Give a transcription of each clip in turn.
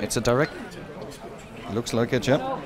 It's a direct. Looks like it, yeah.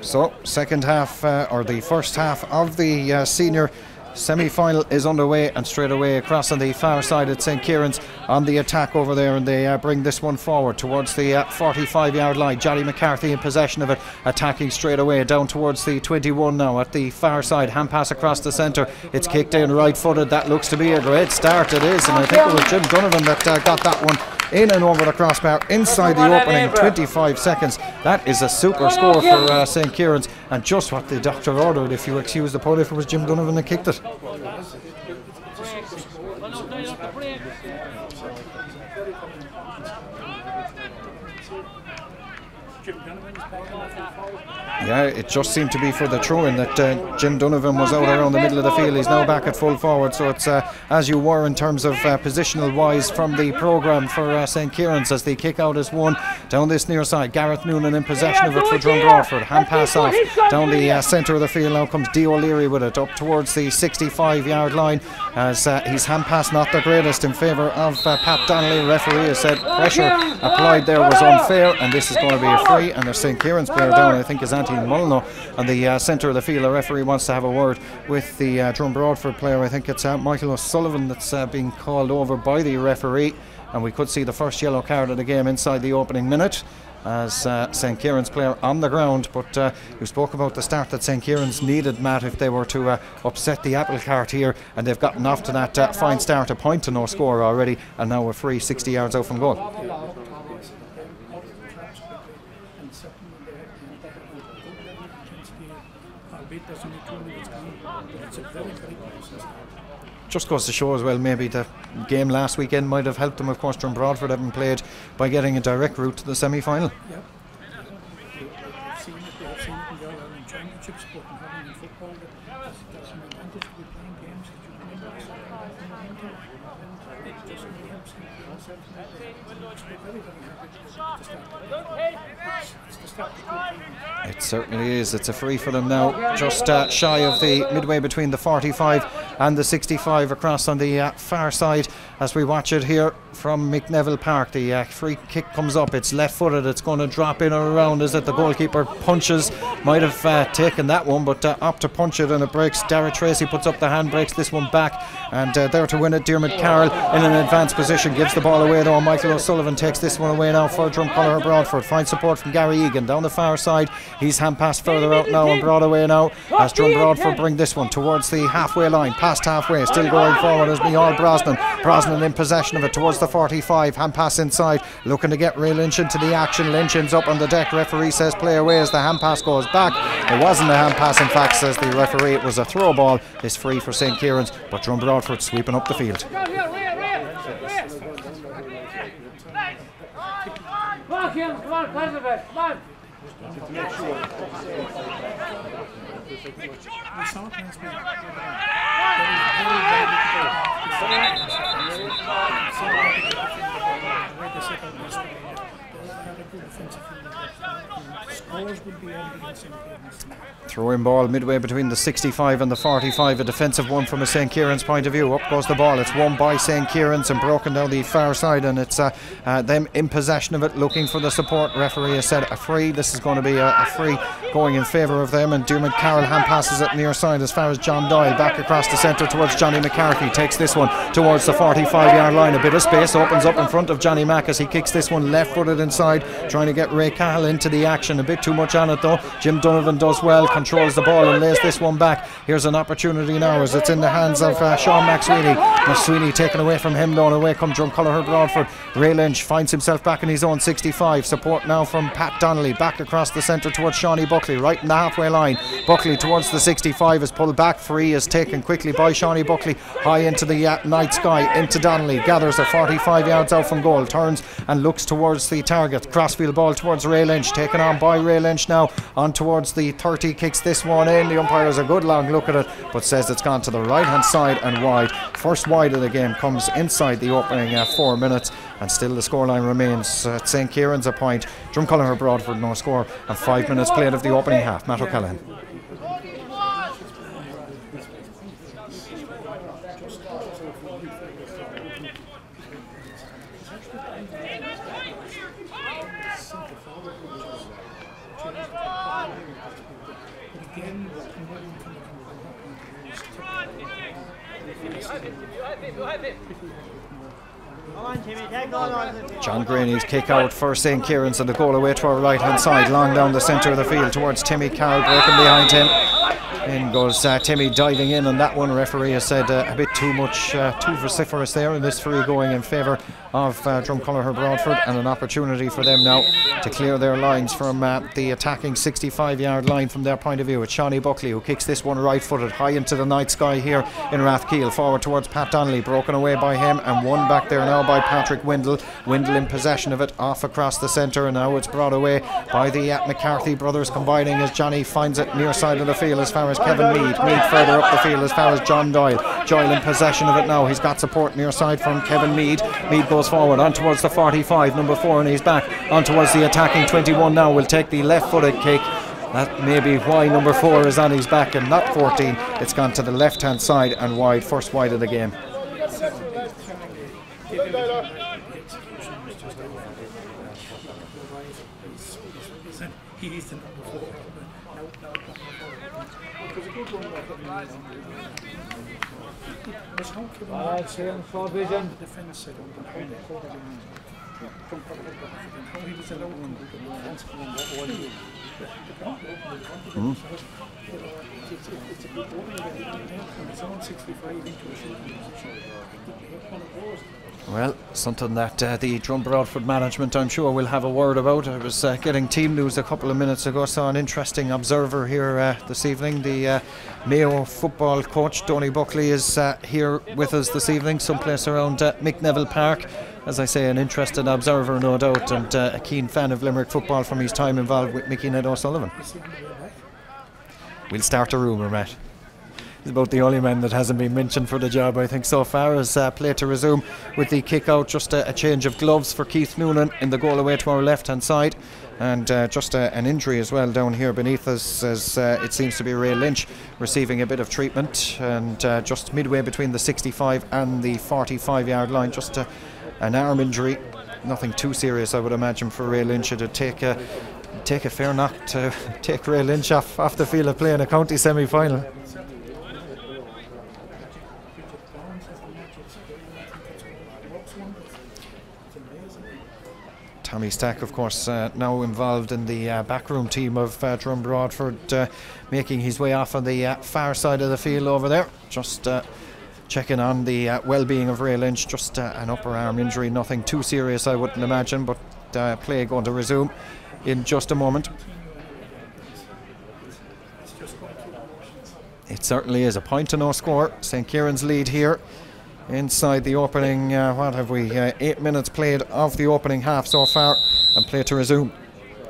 So, second half, uh, or the first half of the uh, senior Semi final is underway, and straight away across on the far side at St Kieran's on the attack over there, and they uh, bring this one forward towards the uh, 45 yard line. Johnny McCarthy in possession of it, attacking straight away down towards the 21 now at the far side. Hand pass across the centre. It's kicked in right footed. That looks to be a great start. It is, and I think it was Jim Donovan that uh, got that one in and over the crossbar inside the opening 25 seconds. That is a super score for uh, St Kieran's and just what the doctor ordered, if you excuse the pun, if it was Jim Donovan that kicked it. Yeah, it just seemed to be for the throw in that uh, Jim Donovan was out around the middle of the field. He's now back at full forward, so it's uh, as you were in terms of uh, positional wise from the programme for uh, St Kieran's as the kick out is one down this near side. Gareth Noonan in possession of it for Drom Broadford. Hand pass off down the uh, centre of the field. Now comes Dio O'Leary with it up towards the 65 yard line as uh, his hand pass not the greatest in favour of Pat Donnelly. Referee has said pressure applied there was unfair, and this is going to be a free. And there's St Kieran's player down, I think, is Anthony. Molyneux on the uh, centre of the field. The referee wants to have a word with the uh, Drom Broadford player. I think it's uh, Michael O'Sullivan that's uh, being called over by the referee. And we could see the first yellow card of the game inside the opening minute as uh, St Kieran's player on the ground. But uh, you spoke about the start that St Kieran's needed, Matt, if they were to uh, upset the apple cart here, and they've gotten off to that uh, fine start, a point to no score already, and now we're free 60 yards out from goal. Just goes to show as well, maybe the game last weekend might have helped them, of course, from Bradford having played by getting a direct route to the semi final. Yeah. They've seen it, they've seen it in the Ireland Championships, but in having in football, there's, there's an advantage to be playing games that you remember as it just really helps you yourself. So very, very happy to start. It's the start it certainly is. It's a free for them now, just uh, shy of the midway between the 45 and the 65 across on the uh, far side as we watch it here from Mick Neville Park. The uh, free kick comes up. It's left footed. It's going to drop in or around. Is it the goalkeeper punches? Might have uh, taken that one, but uh, up to punch it and it breaks. Dara Tracy puts up the hand, breaks this one back, and uh, there to win it. Dermot Carroll in an advanced position gives the ball away though. Michael O'Sullivan takes this one away now for Dromcollogher Broadford. Finds support from Gary Egan down the far side. He's hand passed further out now and brought away now as Drom Broadford bring this one towards the halfway line, past halfway, still going forward as Niall Brosnan. Brosnan in possession of it towards the 45, hand pass inside, looking to get Ray Lynch into the action. Lynch ends up on the deck. Referee says play away as the hand pass goes back. It wasn't a hand pass, in fact, says the referee. It was a throw ball. This free for St Kieran's, but Drom Broadford sweeping up the field. Come on, come on, come on. Throwing ball midway between the 65 and the 45, a defensive one from a St Kieran's point of view. Up goes the ball. It's won by St Kieran's and broken down the far side, and it's uh, uh, them in possession of it, looking for the support. Referee has said a free. This is going to be a, a free going in favour of them, and Dermot Carroll hand passes it near side as far as John Doyle back across the centre towards Johnny McCarthy. Takes this one towards the 45 yard line. A bit of space opens up in front of Johnny Mack as he kicks this one left footed inside, trying to get Ray Cahill into the action. A bit too much on it though. Jim Donovan does well, controls the ball and lays this one back. Here's an opportunity now as it's in the hands of uh, Sean McSweeney. McSweeney taken away from him though, and away come Dromcollogher Broadford. Ray Lynch finds himself back in his own 65. Support now from Pat Donnelly back across the centre towards Seanie Buckley, right in the halfway line. Buckley towards the 65 is pulled back. Free is taken quickly by Seanie Buckley, high into the uh, night sky, into Donnelly. Gathers a 45 yards out from goal, turns and looks towards the target. Crossfield ball towards Ray Lynch, taken on by Ray Lynch now on towards the 30, kicks this one in. The umpire has a good long look at it, but says it's gone to the right hand side and wide. First wide of the game comes inside the opening uh, four minutes, and still the scoreline remains at St Kieran's a point. Dromcollogher Broadford no score, and five minutes played of the opening half. Matt O'Callaghan. 前面，先搞搞。John Graney's kick out for St. Kieran's and the goal away to our right hand side, long down the centre of the field towards Timmy Carroll, breaking behind him. In goes uh, Timmy diving in and that one. Referee has said uh, a bit too much, uh, too vociferous there, and this free going in favour of uh, Dromcollogher Broadford, and an opportunity for them now to clear their lines from uh, the attacking 65 yard line from their point of view. It's Seanie Buckley who kicks this one right footed high into the night sky here in Rathkeale. Forward towards Pat Donnelly, broken away by him, and one back there now by Patrick Windle. Windle in possession of it, off across the centre, and now it's brought away by the uh, McCarthy brothers combining as Johnny finds it near side of the field as far as Kevin Mead. Mead further up the field as far as John Doyle. Doyle in possession of it now. He's got support near side from Kevin Mead. Mead goes forward on towards the 45, number four, and he's back on towards the attacking 21 now. Will take the left footed kick. That may be why number four is on his back and not 14. It's gone to the left hand side and wide, first wide of the game. He's the number four. Alright, Shane, for vision. defence set up and how they caught it in. From how he was allowed to do the defence and what one you. It's, it's a good one. When it's on 65 into a shooting position, one of those. Well, something that uh, the Drom Broadford management, I'm sure, will have a word about. I was uh, getting team news a couple of minutes ago, saw an interesting observer here uh, this evening. The uh, Mayo football coach, Donie Buckley, is uh, here with us this evening, someplace around uh, Mick Neville Park. As I say, an interested observer, no doubt, and uh, a keen fan of Limerick football from his time involved with Mickey Ned O'Sullivan. We'll start a rumour, Matt. He's about the only man that hasn't been mentioned for the job, I think, so far. As uh, play to resume with the kick out, just a, a, change of gloves for Keith Noonan in the goal away to our left hand side, and uh, just a, an injury as well down here beneath us, as uh, it seems to be Ray Lynch receiving a bit of treatment, and uh, just midway between the 65 and the 45 yard line, just a, an arm injury. Nothing too serious, I would imagine, for Ray Lynch. It'd take a take a fair knock to take Ray Lynch off, off the field of play in a county semi final. Tommy Stack, of course, uh, now involved in the uh, backroom team of uh, Drom Broadford, uh, making his way off on the uh, far side of the field over there. Just uh, checking on the well-being of Ray Lynch. Just an upper arm injury, nothing too serious, I wouldn't imagine, but play going to resume in just a moment. It certainly is a point to no score. St. Kieran's lead here inside the opening, uh, what have we, uh, eight minutes played of the opening half so far, and play to resume.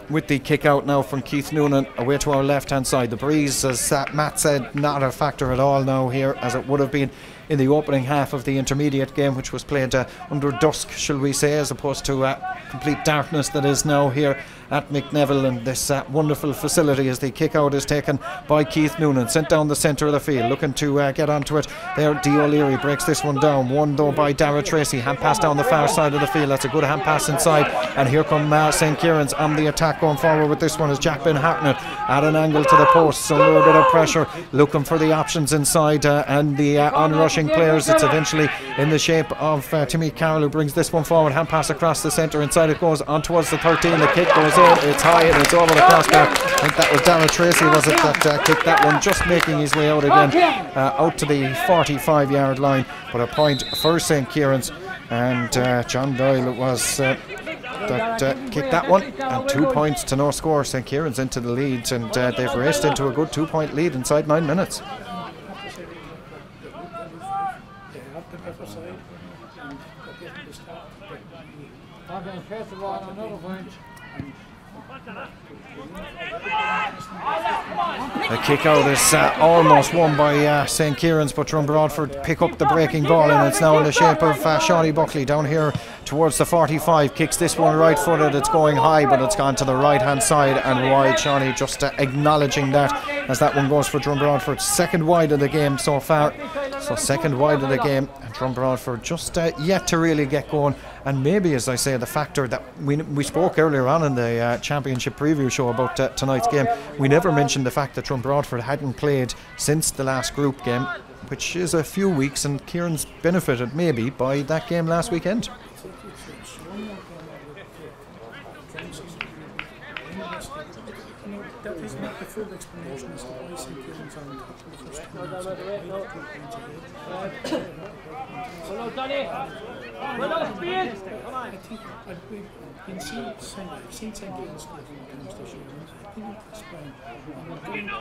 With the kick out now from Keith Noonan away to our left hand side. The breeze, as Matt said, not a factor at all now here, as it would have been in the opening half of the intermediate game, which was played uh, under dusk, shall we say, as opposed to uh, complete darkness that is now here at Mick Neville and this uh, wonderful facility as the kick out is taken by Keith Noonan, sent down the centre of the field, looking to uh, get onto it. There, D. O'Leary breaks this one down. One though by Dara Tracy, hand pass down the far side of the field. That's a good hand pass inside, and here come uh, St. Kieran's on the attack going forward with this one is Jack Ben Hartnett at an angle to the post, so a little bit of pressure, looking for the options inside uh, and the uh, onrushing players. It's eventually in the shape of uh, Timmy Carroll who brings this one forward, hand pass across the centre, inside it goes on towards the 13. The kick goes in, it's high and it's over the crossbar. I think that was Dara Tracy, was it, that uh, kicked that one, just making his way out again, uh, out to the 45 yard line. But a point for St. Kieran's, and uh, John Doyle was. Uh, that uh, kicked that one and two points to no score St Kieran's into the lead and uh, they've raced into a good two point lead inside nine minutes first of all, another point. The kick out is uh, almost won by uh, St Kieran's, but Drom Broadford pick up the breaking ball, and it's now in the shape of uh, Seanie Buckley down here towards the 45. Kicks this one right footed, it's going high, but it's gone to the right hand side and wide. Seanie just uh, acknowledging that as that one goes for Drom. Second wide of the game so far. So second wide of the game, and Drom just uh, yet to really get going. And maybe, as I say, the factor that we, we spoke earlier on in the uh, championship preview show about uh, tonight's game, we never mentioned the fact that Drom Broadford hadn't played since the last group game, which is a few weeks, and Kieran's benefited maybe by that game last weekend. That is not the full explanation as to why St. Kieran's on top of the first two minutes of the points ahead. I think I've been seeing St. I've seen St. Kieran's score a few times this year, and I think at this point, I'm not going to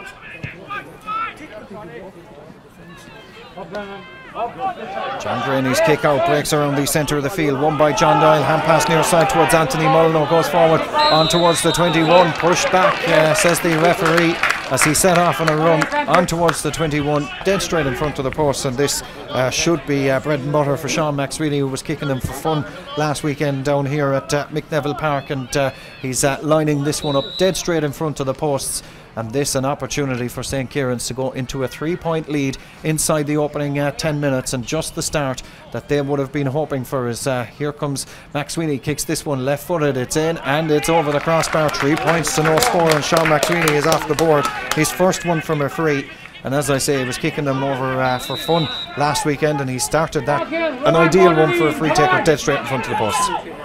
I think they'll be walking the defence. Up, Lennon. Up. John Graney's kick out breaks around the centre of the field. Won by John Doyle. Hand pass near side towards Anthony Molyneux. Goes forward on towards the 21. Pushed back, uh, says the referee, as he set off on a run on towards the 21. Dead straight in front of the post. And this uh, should be uh, bread and butter for Sean McSweeney, who was kicking them for fun last weekend down here at uh, Mick Neville Park. And uh, he's uh, lining this one up dead straight in front of the posts and this an opportunity for St. Kieran's to go into a three point lead inside the opening uh, 10 minutes and just the start that they would have been hoping for is uh, here comes McSweeney kicks this one left footed it's in and it's over the crossbar. Three points to no score and Sean McSweeney is off the board. His first one from a free. And as I say, he was kicking them over uh, for fun last weekend, and he started that an ideal one for a free taker, dead straight in front of the post.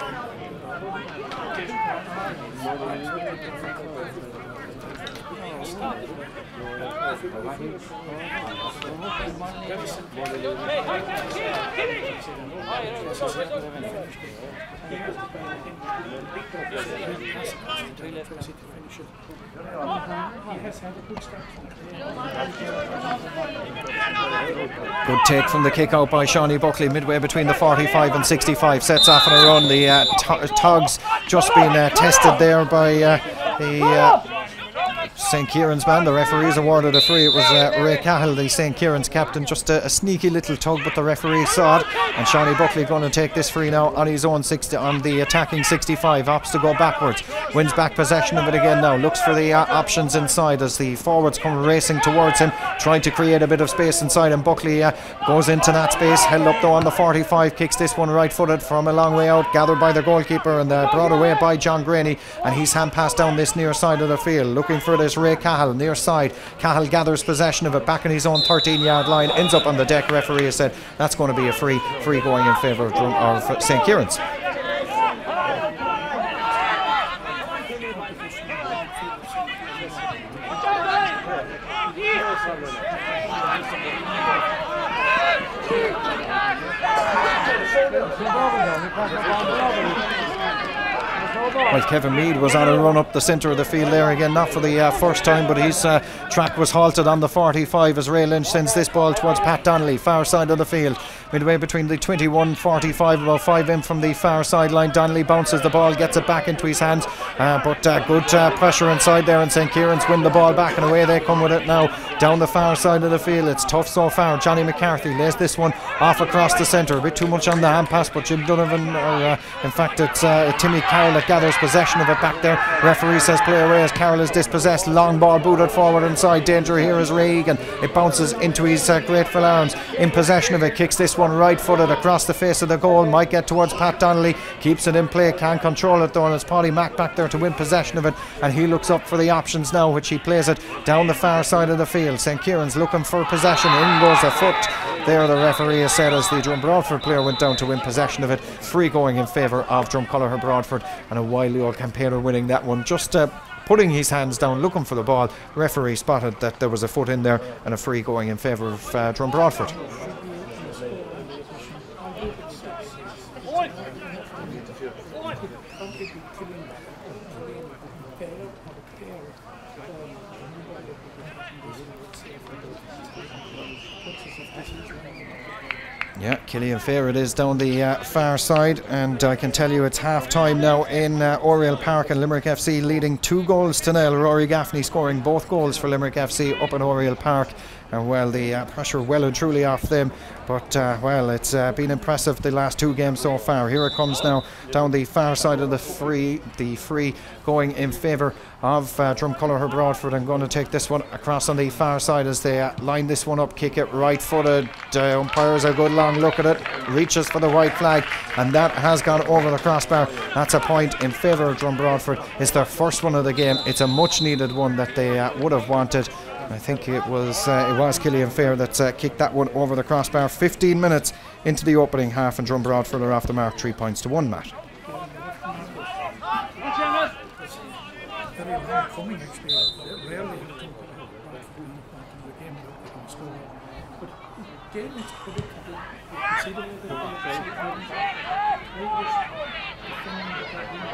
Good take from the kick out by Seanie Buckley midway between the 45 and 65. Sets off on a run. The uh, just being uh, tested there by uh, the. St. Kieran's man, the referees awarded a free. It was uh, Ray Cahill, the St. Kieran's captain, just a, a, sneaky little tug, but the referee saw it. And Seanie Buckley going to take this free now on his own 60, on the attacking 65. Opts to go backwards, wins back possession of it again now. Looks for the uh, options inside as the forwards come racing towards him, trying to create a bit of space inside. And Buckley uh, goes into that space, held up though on the 45, kicks this one right footed from a long way out, gathered by the goalkeeper and uh, brought away by John Graney. And he's hand passed down this near side of the field, looking for this Ray Cahill near side. Cahill gathers possession of it back in his own 13 yard line, ends up on the deck. Referee has said that's going to be a free, free going in favour of, of St. Kieran's. Well, Kevin Mead was on a run up the centre of the field there again, not for the uh, first time, but his uh, track was halted on the 45 as Ray Lynch sends this ball towards Pat Donnelly, far side of the field, midway between the 21 45, about five in from the far sideline. Donnelly bounces the ball, gets it back into his hands, uh, but uh, good uh, pressure inside there, and St Kieran's win the ball back, and away they come with it now down the far side of the field. It's tough so far. Johnny McCarthy lays this one off across the centre, a bit too much on the hand pass, but Jim Donovan, or uh, in fact, it's Timmy Carroll that gathers possession of it back there. Referee says play away as Carroll is dispossessed. Long ball booted forward inside. Danger here is Regan. It bounces into his uh, grateful arms. In possession of it, kicks this one right footed across the face of the goal. Might get towards Pat Donnelly. Keeps it in play. Can't control it though. And it's Paddy Mack back there to win possession of it. And he looks up for the options now, which he plays it down the far side of the field. St. Kieran's looking for possession. In goes a foot. There, the referee has said as the Drom Broadford player went down to win possession of it. Free going in favour of Dromcollogher Broadford. And a wily old campaigner winning that one. Just uh, putting his hands down, looking for the ball. Referee spotted that there was a foot in there and a free going in favour of uh, Drom Broadford. Yeah, Killian Fair it is down the uh, far side, and I can tell you it's half time now in uh, Oriel Park, and Limerick FC leading two goals to nil. Rory Gaffney scoring both goals for Limerick FC up in Oriel Park. and well, the uh, pressure well and truly off them. But uh, well, it's uh, been impressive the last two games so far. Here it comes now down the far side of the free, the free going in favour of uh, Dromcollogher Broadford. I'm going to take this one across on the far side as they uh, line this one up, kick it right footed. Uh, umpires a good long look at it, reaches for the white flag, and that has gone over the crossbar. That's a point in favour of Drom Broadford. It's their first one of the game. It's a much needed one that they uh, would have wanted. I think it was uh, it was Killian Fair that uh, kicked that one over the crossbar. 15 minutes into the opening half, and Drom Broadford are off the mark, three points to one. Matt. very long coming actually. Rarely have come back from any point in the game without getting a score. But again, it's predictable. You can see the way that they see it moving. Tigers defending the Tigers,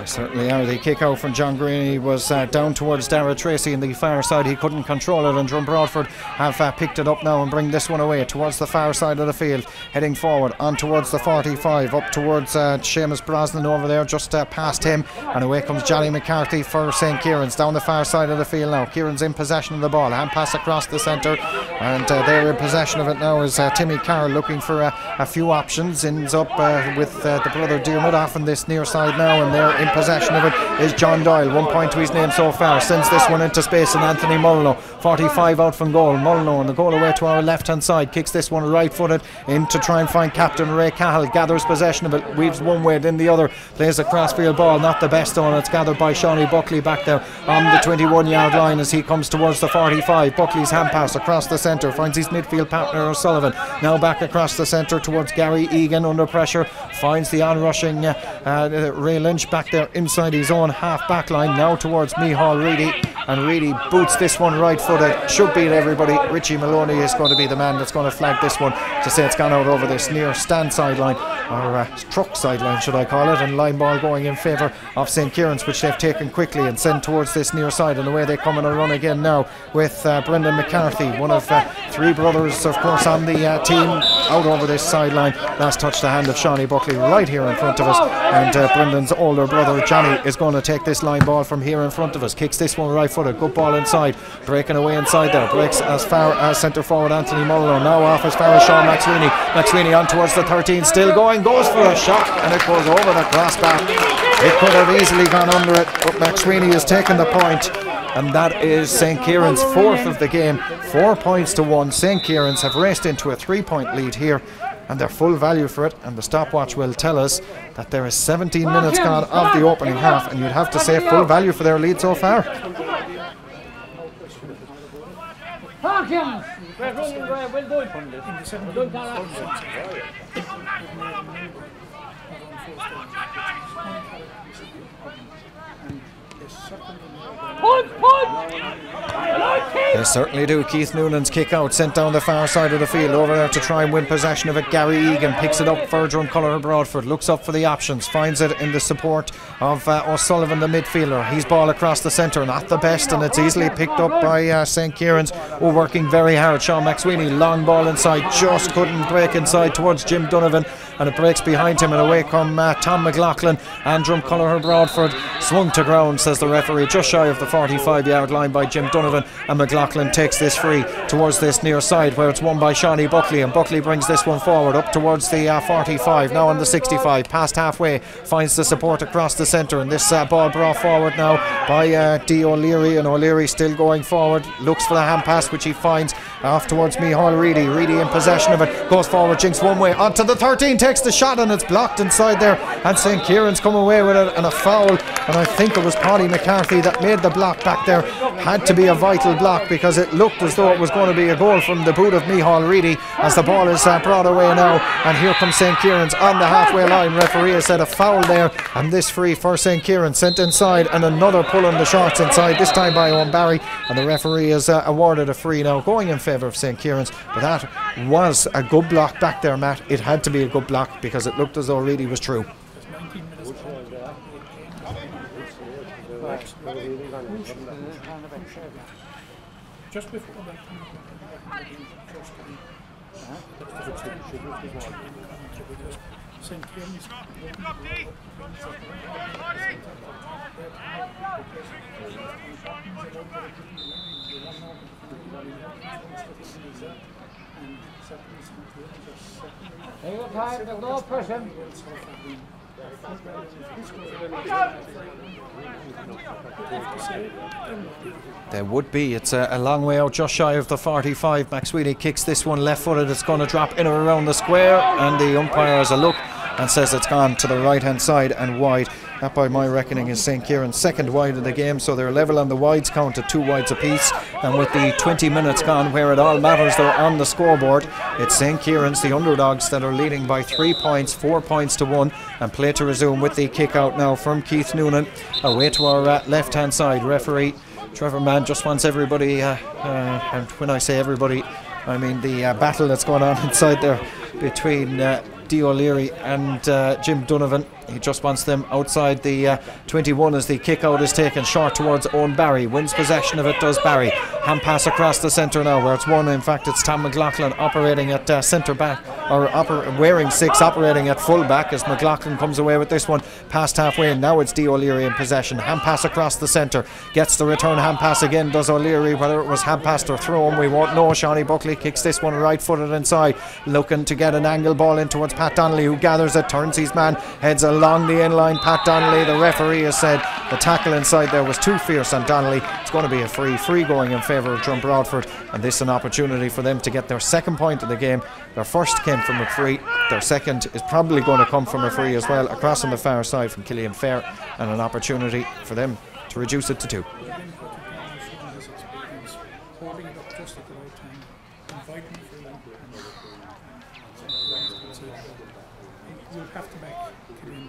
They certainly are. The kick out from John Graney was uh, down towards Dara Tracy in the far side. He couldn't control it, and Drom Broadford have uh, picked it up now and bring this one away towards the far side of the field, heading forward on towards the 45, up towards uh, Seamus Brosnan over there, just uh, past him, and away comes Johnny McCarthy for St. Kieran's down the far side of the field now. Kieran's in possession of the ball, hand pass across the centre, and uh, they're in possession of it now. Is uh, Timmy Carroll looking for a few options? Ends up uh, with the brother Dermot off on this near side now, and they're in possession of it is John Doyle. One point to his name so far. Sends this one into space, and Anthony Molyneux, 45 out from goal. Molyneux on the goal away to our left hand side, kicks this one right footed in to try and find Captain Ray Cahill. Gathers possession of it, weaves one way, then the other. Plays a crossfield ball, not the best on. It's gathered by Seanie Buckley back there on the 21 yard line as he comes towards the 45. Buckley's hand pass across the centre, finds his midfield partner O'Sullivan. Now back across the centre towards Gary Egan under pressure, finds the onrushing uh, uh, Ray Lynch back there inside his own half back line. Now towards Mihal Reedy, and really boots this one right footed. Should beat everybody. Richie Maloney is going to be the man that's going to flag this one to say it's gone out over this near stand sideline, or uh, truck sideline, should I call it, and line ball going in favour of St. Kieran's, which they've taken quickly and sent towards this near side. And away they come on a run again now with uh, Brendan McCarthy, one of uh, three brothers, of course, on the uh, team out over this sideline. Last touch the hand of Seanie Buckley right here in front of us, and uh, Brendan's older brother Johnny is going to take this line ball from here in front of us. Kicks this one right footed, good ball inside, breaking away inside there, breaks as far as centre forward Anthony Molyneux. Now off as far as Sean McSweeney. McSweeney on towards the 13, still going, goes for a shot, and it goes over the crossbar. It could have easily gone under it, but McSweeney has taken the point, and that is St. Kieran's fourth of the game. Four points to one. St. Kieran's have raced into a three point lead here, and they're full value for it. And the stopwatch will tell us that there is 17 minutes gone of the opening half, and you'd have to say full value for their lead so far. Hawkins! Well done, Brian, well done. in the 17 Well done, Tara. have made a number of unforced errors. And they certainly know Punch, punch! They certainly do. Keith Noonan's kick out, sent down the far side of the field, over there to try and win possession of it. Gary Egan picks it up for Dromcollogher Broadford, looks up for the options, finds it in the support of uh, O'Sullivan, the midfielder. He's ball across the centre, not the best, and it's easily picked up by uh, St. Kieran's, who are working very hard. Sean McSweeney, long ball inside, just couldn't break inside towards Jim Donovan, and it breaks behind him, and away come uh, Tom McLaughlin and Dromcollogher Broadford. Swung to ground, says the referee, just shy of the 45 yard line by Jim Donovan, and McLaughlin takes this free towards this near side where it's won by Seanie Buckley, and Buckley brings this one forward up towards the uh, 45, now on the 65, past halfway, finds the support across the centre, and this uh, ball brought forward now by uh, D. O'Leary, and O'Leary still going forward, looks for the hand pass which he finds off towards Mihal Reedy. Reedy in possession of it, goes forward, jinks one way, onto the 13, takes the shot, and it's blocked inside there, and St. Kieran's come away with it, and a foul, and I think it was Paddy McCarthy that made the block back there. Had to be a vital block because it looked as though it was going to be a goal from the boot of Mihal Reedy as the ball is uh, brought away now, and here comes St. Kieran's on the halfway line. Referee has said a foul there, and this free for St. Kieran sent inside, and another pull on the shots inside, this time by Eoin Barry, and the referee has uh, awarded a free now, going in favour of St. Kieran's. But that was a good block back there, Matt. It had to be a good block because it looked as though it really was true. There's 19 minutes left. Just before Take your time, there's no pressure. There would be. It's a, a, long way out, just shy of the 45. McSweeney kicks this one left footed. It's going to drop in or around the square, and the umpire has a look and says it's gone to the right hand side and wide. That, by my reckoning, is St. Kieran's second wide of the game, so they're level on the wides count at two wides apiece. And with the 20 minutes gone, where it all matters, they're on the scoreboard, it's St. Kieran's, the underdogs, that are leading by three points, four points to one. And play to resume with the kick out now from Keith Noonan. Away to our uh, left hand side. Referee Trevor Mann just wants everybody, uh, uh, and when I say everybody, I mean the uh, battle that's going on inside there between. Uh. O'Leary and uh, Jim Donovan. He just wants them outside the uh, 21 as the kick out is taken short towards Eoin Barry. Wins possession of it, does Barry. Hand pass across the centre now, where it's one. In fact, it's Tom McLaughlin operating at uh, centre back, or oper- wearing six, operating at full back as McLaughlin comes away with this one past halfway. And now it's D. O'Leary in possession. Hand pass across the centre. Gets the return hand pass again, does O'Leary. Whether it was hand pass or thrown, we won't know. Seanie Buckley kicks this one right footed inside, looking to get an angle ball in towards Pat Donnelly, who gathers it, turns his man, heads along the end line. Pat Donnelly, the referee, has said the tackle inside there was too fierce on Donnelly. It's going to be a free, free going in favour of Drom Broadford, and this is an opportunity for them to get their second point of the game. Their first came from a free, their second is probably going to come from a free as well, across on the far side from Killian Fair, and an opportunity for them to reduce it to two. Holding it up just at the right time, inviting for them. You'll have to make Killian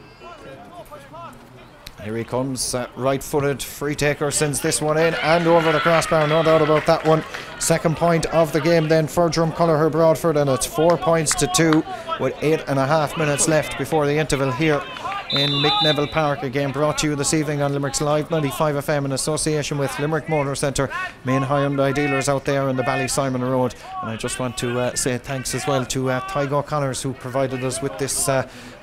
Here he comes, uh, right footed free taker sends this one in and over the crossbar, no doubt about that one. Second point of the game then for Dromcollogher Broadford, and it's four points to two with eight and a half minutes left before the interval here in Mick Neville Park. Again, brought to you this evening on Limerick's Live 95 FM in association with Limerick Motor Centre, main Hyundai dealers out there in the Ballysimon Road. And I just want to uh, say thanks as well to uh, Tygo Connors who provided us with this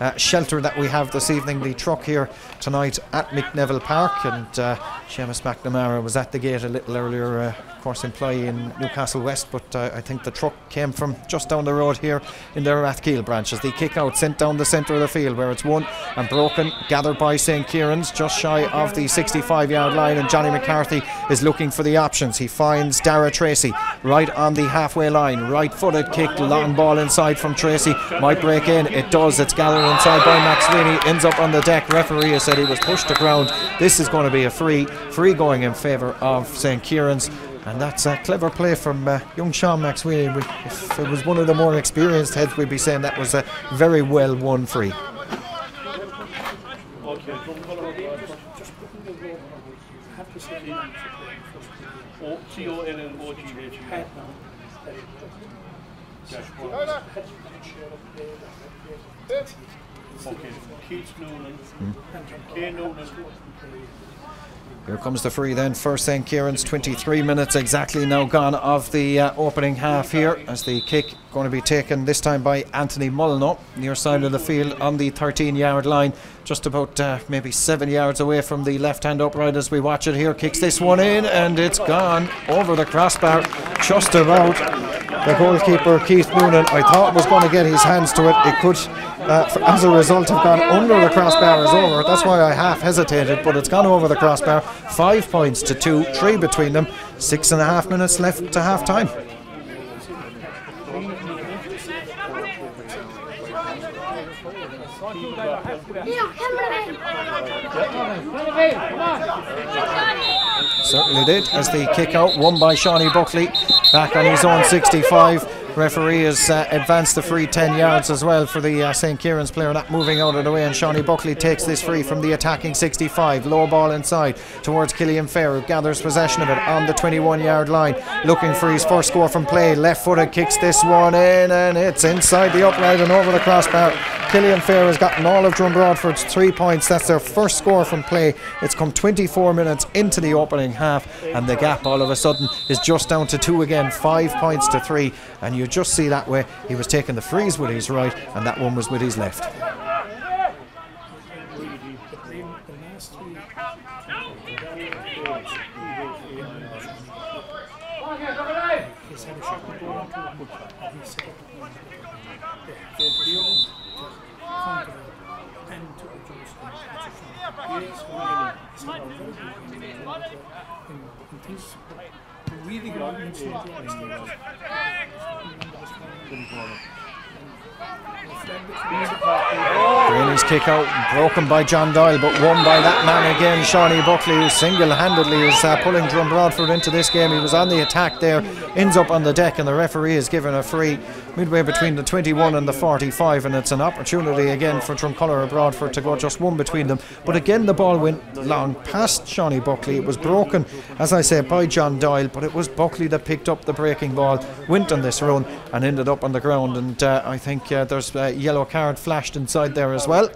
uh, shelter that we have this evening. The truck here tonight at Mick Neville Park, and uh, Seamus McNamara was at the gate a little earlier. Uh, of course, employee in Newcastle West, but uh, I think the truck came from just down the road here in the Rathkeale branch as the kick out sent down the centre of the field where it's won and broken, gathered by St Kieran's just shy of the 65 yard line. And Johnny McCarthy is looking for the options. He finds Dara Tracy right on the halfway line, right footed kick, long ball inside from Tracy, might break in. It does, it's gathered inside by McSweeney, ends up on the deck. Referee has said he was pushed to ground. This is going to be a free, free going in favour of St Kieran's. And that's a clever play from uh, young Sean McSweeney. We, if it was one of the more experienced heads, we'd be saying that was a very well won free. Okay. Keith Noonan. Kay Noonan. Here comes the free then for St Kieran's. 23 minutes exactly now gone of the uh, opening half here as the kick going to be taken this time by Anthony Molyneux near side of the field on the 13 yard line. Just about uh, maybe seven yards away from the left hand upright as we watch it here. Kicks this one in and it's gone over the crossbar just about. The goalkeeper Keith Noonan, I thought was going to get his hands to it. It could, uh, as a result, have gone under the crossbar is over. That's why I half hesitated, but it's gone over the crossbar. Five points to two, three between them. Six and a half minutes left to half time. Certainly did, as the kick out won by Seanie Buckley back on his own 65. Referee has uh, advanced the free 10 yards as well for the uh, St. Kieran's player, not moving out of the way. And Seanie Buckley takes this free from the attacking 65. Low ball inside towards Killian Fair, who gathers possession of it on the 21 yard line, looking for his first score from play. Left footed kicks this one in, and it's inside the upright and over the crossbar. Killian Fair has gotten all of Drom Broadford's three points. That's their first score from play. It's come 24 minutes into the opening half, and the gap all of a sudden is just down to two again, five points to three. And you could just see that way he was taking the freeze with his right, and that one was with his left. Really good arguments in early kick out, broken by John Doyle, but won by that man again, Seanie Buckley, who single handedly is uh, pulling Drom Broadford into this game. He was on the attack there, ends up on the deck, and the referee is given a free midway between the 21 and the 45. And it's an opportunity again for Dromcollogher or Broadford to go just one between them. But again, the ball went long past Seanie Buckley. It was broken, as I say, by John Doyle, but it was Buckley that picked up the breaking ball, went on this run, and ended up on the ground. And uh, I think uh, there's a yellow card flashed inside there as well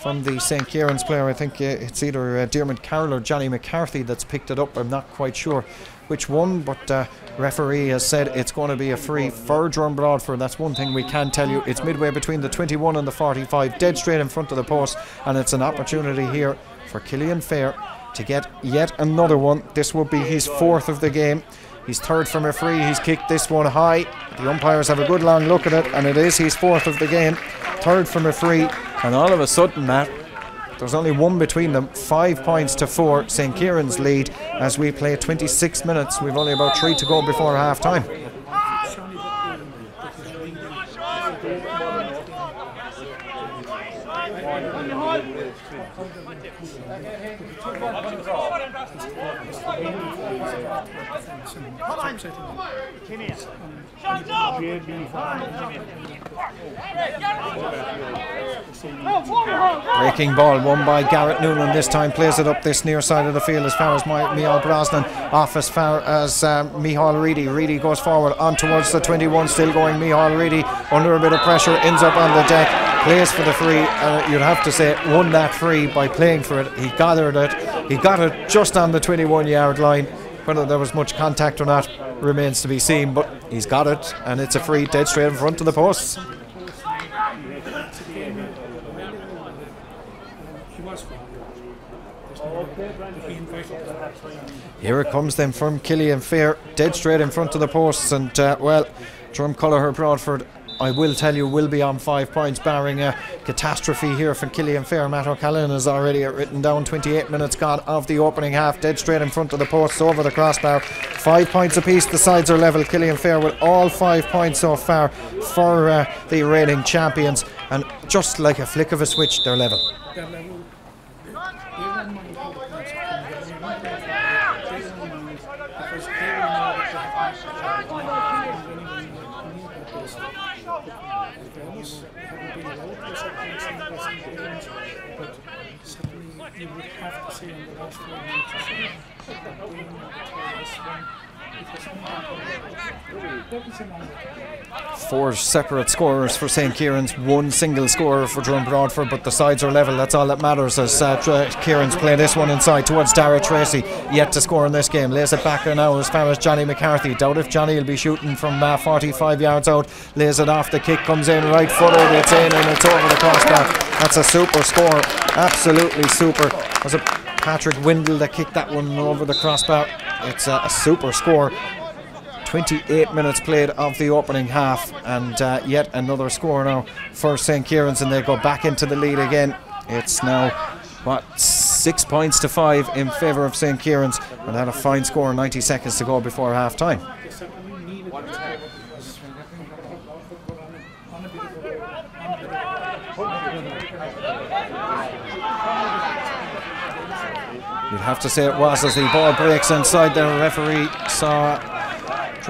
from the St. Kieran's player. I think uh, it's either uh, Dermot Carroll or Johnny McCarthy that's picked it up. I'm not quite sure which one, but uh, referee has said it's going to be a free for Drom Broadford. That's one thing we can tell you. It's midway between the 21 and the 45, dead straight in front of the post, and it's an opportunity here for Killian Fair to get yet another one. This will be his fourth of the game. He's third from a free. He's kicked this one high. The umpires have a good long look at it, and it is his fourth of the game. Third from a free, and all of a sudden, Matt, there's only one between them. Five points to four. St. Kieran's lead as we play 26 minutes. We've only about three to go before half time. Seanie Buckley with his lead. Breaking ball won by Garrett Noonan. This time plays it up this near side of the field as far as Mihal Brosnan. Off as far as um, Mihal Reedy. Reedy goes forward on towards the 21. Still going Mihal Reedy under a bit of pressure. Ends up on the deck. Plays for the free. Uh, you'd have to say won that free by playing for it. He gathered it. He got it just on the 21 yard line. Whether there was much contact or not remains to be seen, but he's got it, and it's a free dead straight in front of the posts. Here it comes then from Killian Fair, dead straight in front of the posts, and uh, well, Dromcollogher Broadford. I will tell you, will be on five points, barring a catastrophe here for Killian Fair. Matt O'Callaghan has already written down 28 minutes gone of the opening half, dead straight in front of the posts, over the crossbar. Five points apiece, the sides are level. Killian Fair with all five points so far for uh, the reigning champions, and just like a flick of a switch, they're level. their level. They, they won't mind how the points are coming. They won't mind. They won't mind because they will know that they have matches. They need about this. In fairness, they haven't been allowed to set points in the Western games, but certainly you would have to say in the last four matches that the win of the last one. It has been What was the number? Four separate scorers for St Kieran's, one single scorer for Drom Broadford, but the sides are level. That's all that matters as uh, Kieran's play this one inside towards Dara Tracy, yet to score in this game. Lays it back now as far as Johnny McCarthy. Doubt if Johnny will be shooting from uh, 45 yards out. Lays it off. The kick comes in right footed. It's in and it's over the crossbar. That's a super score. Absolutely super. Was it Patrick Windle that kicked that one over the crossbar? It's a super score. 28 minutes played of the opening half, and uh, yet another score now for St. Kieran's, and they go back into the lead again. It's now, what, six points to five in favour of St. Kieran's, and had a fine score, 90 seconds to go before half time. You'd have to say it was as the ball breaks inside. The referee saw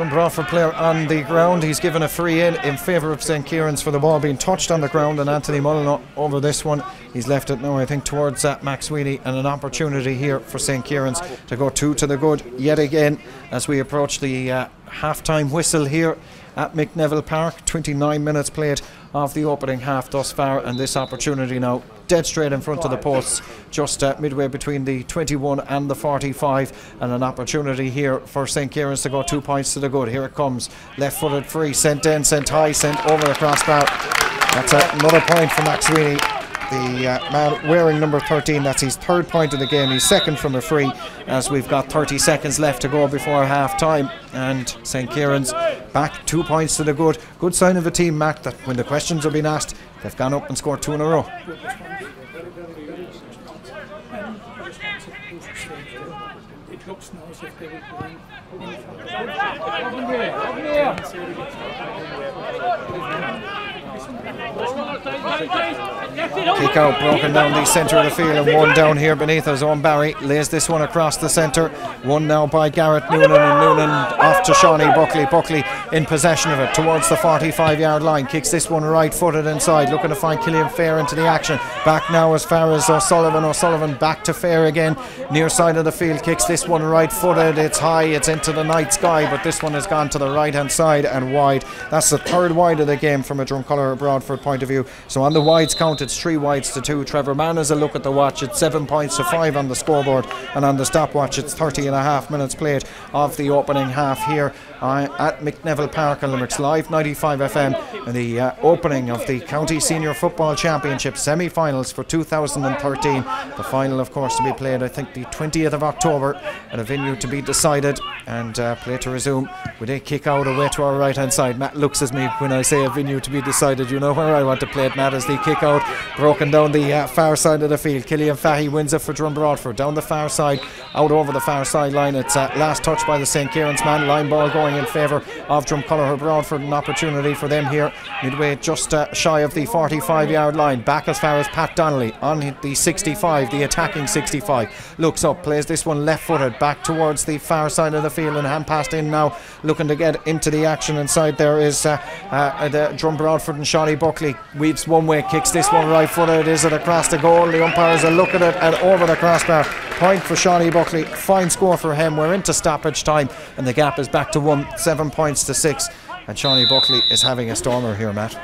Broadford player on the ground. He's given a free in in favour of St Kieran's for the ball being touched on the ground, and Anthony Mullen over this one. He's left it now, I think, towards uh, McSweeney, and an opportunity here for St Kieran's to go two to the good yet again as we approach the uh, half time whistle here at Mick Neville Park. 29 minutes played of the opening half thus far, and this opportunity now dead straight in front of the posts, just uh, midway between the 21 and the 45. And an opportunity here for St. Kieran's to go two points to the good. Here it comes. Left footed free, sent in, sent high, sent over the crossbar. That's another point for McSweeney the uh, man wearing number 13. That's his third point of the game. He's second from a free as we've got 30 seconds left to go before half time. And St. Kieran's back two points to the good. Good sign of a team, Matt, that when the questions have been asked, they've gone up and scored two in a row. Here, open here. Kick out broken down the centre of the field and one down here beneath us. Eoin Barry lays this one across the centre. One now by Garrett Noonan and Noonan off to Seanie Buckley. Buckley in possession of it towards the 45 yard line. Kicks this one right footed inside. Looking to find Killian Fahy into the action. Back now as far as O'Sullivan. O'Sullivan back to Fahy again. Near side of the field. Kicks this one right footed. It's high. It's into the night sky. But this one has gone to the right hand side and wide. That's the third wide of the game from a Dromcollogher Broadford point of view. So on the wides count, it's three wides to two. Trevor Mann has a look at the watch. It's seven points to five on the scoreboard. And on the stopwatch, it's 30 and a half minutes played of the opening half here uh, at Mick Neville Park on Limerick's Live 95 FM in the uh, opening of the County Senior Football Championship semi finals for 2013. The final, of course, to be played, I think, the 20th of October at a venue to be decided and uh, play to resume with a kick out away to our right hand side. Matt looks at me when I say a venue to be decided. You know where I want to play it, Matt, as the kick out broken down the uh, far side of the field. Killian Fahy wins it for Drom Broadford down the far side, out over the far sideline. It's uh, last touch by the St. Kieran's man. Line ball going in favour of Dromcollogher Broadford. An opportunity for them here, midway just uh, shy of the 45 yard line. Back as far as Pat Donnelly on the 65, the attacking 65. Looks up, plays this one left footed back towards the far side of the field and hand passed in now, looking to get into the action inside. There is uh, uh, the Drom Broadford and Seanie Buckley weaves one way, kicks this one right footed. Is it across the goal? The umpires will look at it and over the crossbar. Point for Seanie Buckley. Fine score for him. We're into stoppage time and the gap is back to one, seven points to six. And Seanie Buckley is having a stormer here, Matt.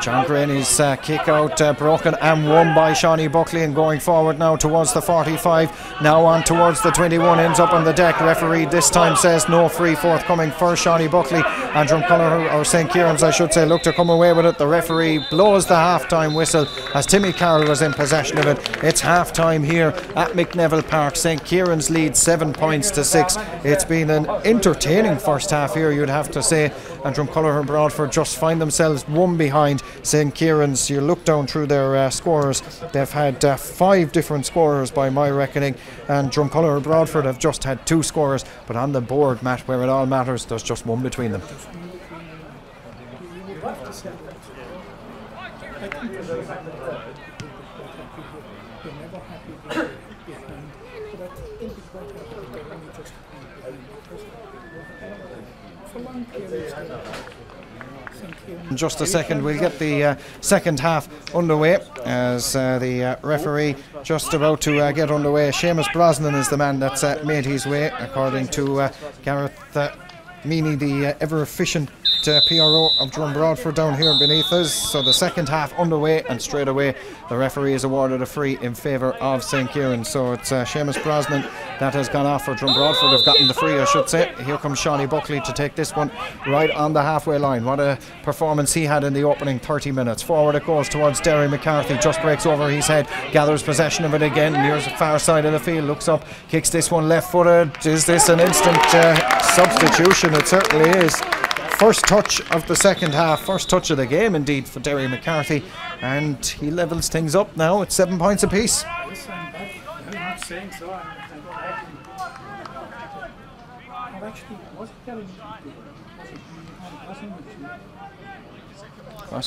John Graney's uh, kick out uh, broken and won by Seanie Buckley and going forward now towards the 45 now on towards the 21 ends up on the deck. Referee this time says no free forthcoming for Seanie Buckley. And Dromcollogher or St Kieran's I should say look to come away with it. The referee blows the half time whistle as Timmy Carroll was in possession of it. It's half time here at Mick Neville Park. St Kieran's lead 7 points to 6 it's been an entertaining first half here you'd have to say and Dromcollogher and Broadford just find themselves one behind St Kieran's. You look down through their uh, scorers, they've had uh, five different scorers by my reckoning, and Dromcollogher and Broadford have just had two scorers. But on the board, Matt, where it all matters, there's just one between them. You would have to say that. I think they're very happy with what happy here. They're never happy being behind. But I think they'll be quite happy that they're only just behind. Because for long periods, St. Kieran In just a second, we'll get the uh, second half underway as uh, the uh, referee just about to uh, get underway. Seamus Brosnan is the man that's uh, made his way, according to uh, Gareth Meany, the ever efficient uh, PRO of Drom Broadford down here beneath us. So the second half underway, and straight away the referee is awarded a free in favour of St Kieran. So it's uh, Seamus Brosnan that has gone off for Drom Broadford. Have gotten the free, I should say. Here comes Seanie Buckley to take this one right on the halfway line. What a performance he had in the opening 30 minutes. Forward it goes towards Derry McCarthy. Just breaks over his head, gathers possession of it again, near the far side of the field, looks up, kicks this one left footed. Is this an instant uh, substitution? It certainly is. First touch of the second half, first touch of the game indeed for Derry McCarthy, and he levels things up now at seven points apiece. Yes, I'm back. I'm not saying so. I'm, I'm happy. I've actually was telling you. Wasn't it? But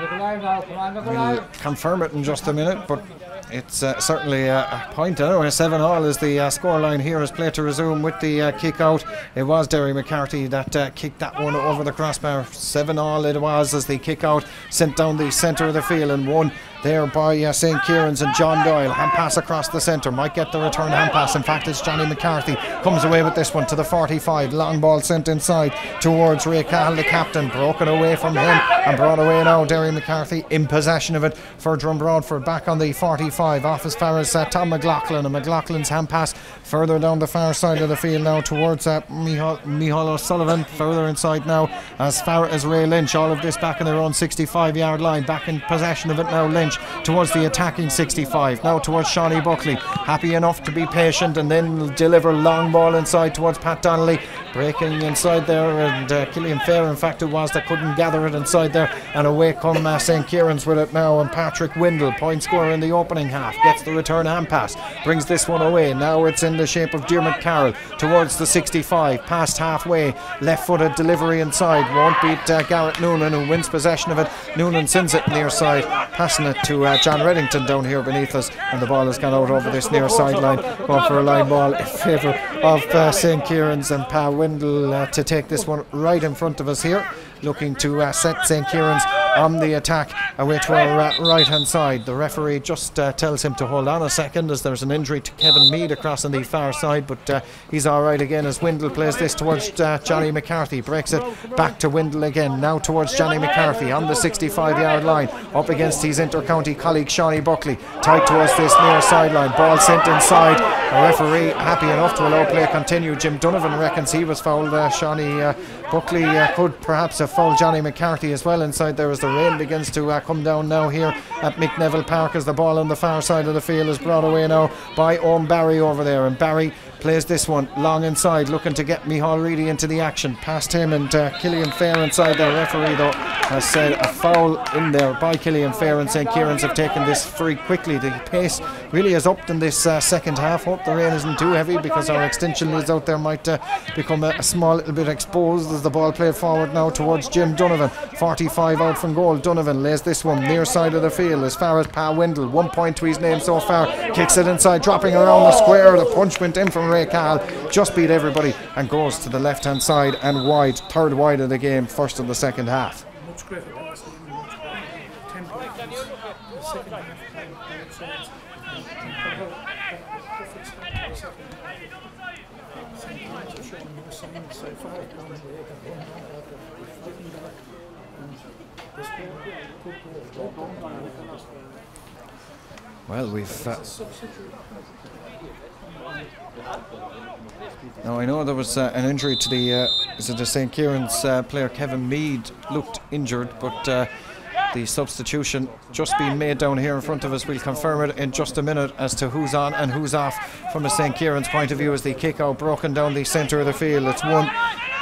Look alive now, come on, look we'll confirm it in just a minute, but it's uh, certainly a, point anyway. Seven all is the uh, scoreline here as play to resume with the uh, kick out. It was Derry McCarthy that uh, kicked that one over the crossbar. Seven all it was as the kick out sent down the centre of the field and one there by uh, St. Kieran's and John Doyle. Hand pass across the centre. Might get the return hand pass. In fact, it's Johnny McCarthy. Comes away with this one to the 45. Long ball sent inside towards Ray Cahill, the captain. Broken away from him and brought away now. Derry McCarthy in possession of it for Drom Broadford back on the 45. Off as far as uh, Tom McLaughlin. And McLaughlin's hand pass further down the far side of the field now towards uh, Michael O'Sullivan. Further inside now as far as Ray Lynch. All of this back in their own 65 yard line. Back in possession of it now. Lynch towards the attacking 65. Now towards Seanie Buckley. Happy enough to be patient and then deliver long ball inside towards Pat Donnelly. Breaking inside there, and uh, Killian Fahy, in fact, it was that couldn't gather it inside there. And away come uh, St. Kieran's with it now. And Patrick Windle, point scorer in the opening half, gets the return hand pass, brings this one away. Now it's in the shape of Dermot Carroll towards the 65, past halfway. Left footed delivery inside. Won't beat uh, Garrett Noonan, who wins possession of it. Noonan sends it near side, passing it to uh, John Reddington down here beneath us. And the ball has gone out over this near sideline, going for a line ball in favour of uh, St. Kieran's and Pa Uh, to take this one right in front of us here looking to uh, set St. Kieran's on the attack away to our uh, right hand side. The referee just uh, tells him to hold on a second as there's an injury to Kevin Mead across on the far side, but uh, he's all right again as Windle plays this towards uh, Johnny McCarthy. Breaks it back to Windle again. Now towards Johnny McCarthy on the 65 yard line, up against his inter county colleague Seanie Buckley. Tight towards this near sideline. Ball sent inside. The referee happy enough to allow play continue. Jim Donovan reckons he was fouled. Uh, Seanie Buckley could perhaps have fouled Johnny McCarthy as well inside there as the rain begins to uh, come down now here at Mick Neville Park as the ball on the far side of the field is brought away now by Eoin Barry over there and Barry plays this one. Long inside looking to get Mihal Reedy into the action. Past him and uh, Killian Fahy inside there. Referee though has said a foul in there by Killian Fahy and St Kieran's have taken this very quickly. The pace really has upped in this uh, second half. Hope the rain isn't too heavy because our extension leads out there might uh, become a, a small little bit exposed as the ball played forward now towards Jim Donovan. 45 out from goal. Donovan lays this one near side of the field as far as Pa Windle one point to his name so far. Kicks it inside dropping around the square. The punch went in from Cahill just beat everybody and goes to the left hand side and wide third wide of the game first of the second half well, we've. Uh, substitute. Now I know there was uh, an injury to the uh, is it the St Kieran's uh, player Kevin Mead looked injured, but uh, the substitution just being made down here in front of us. We'll confirm it in just a minute as to who's on and who's off from a St Kieran's point of view as the kick out broken down the centre of the field. It's one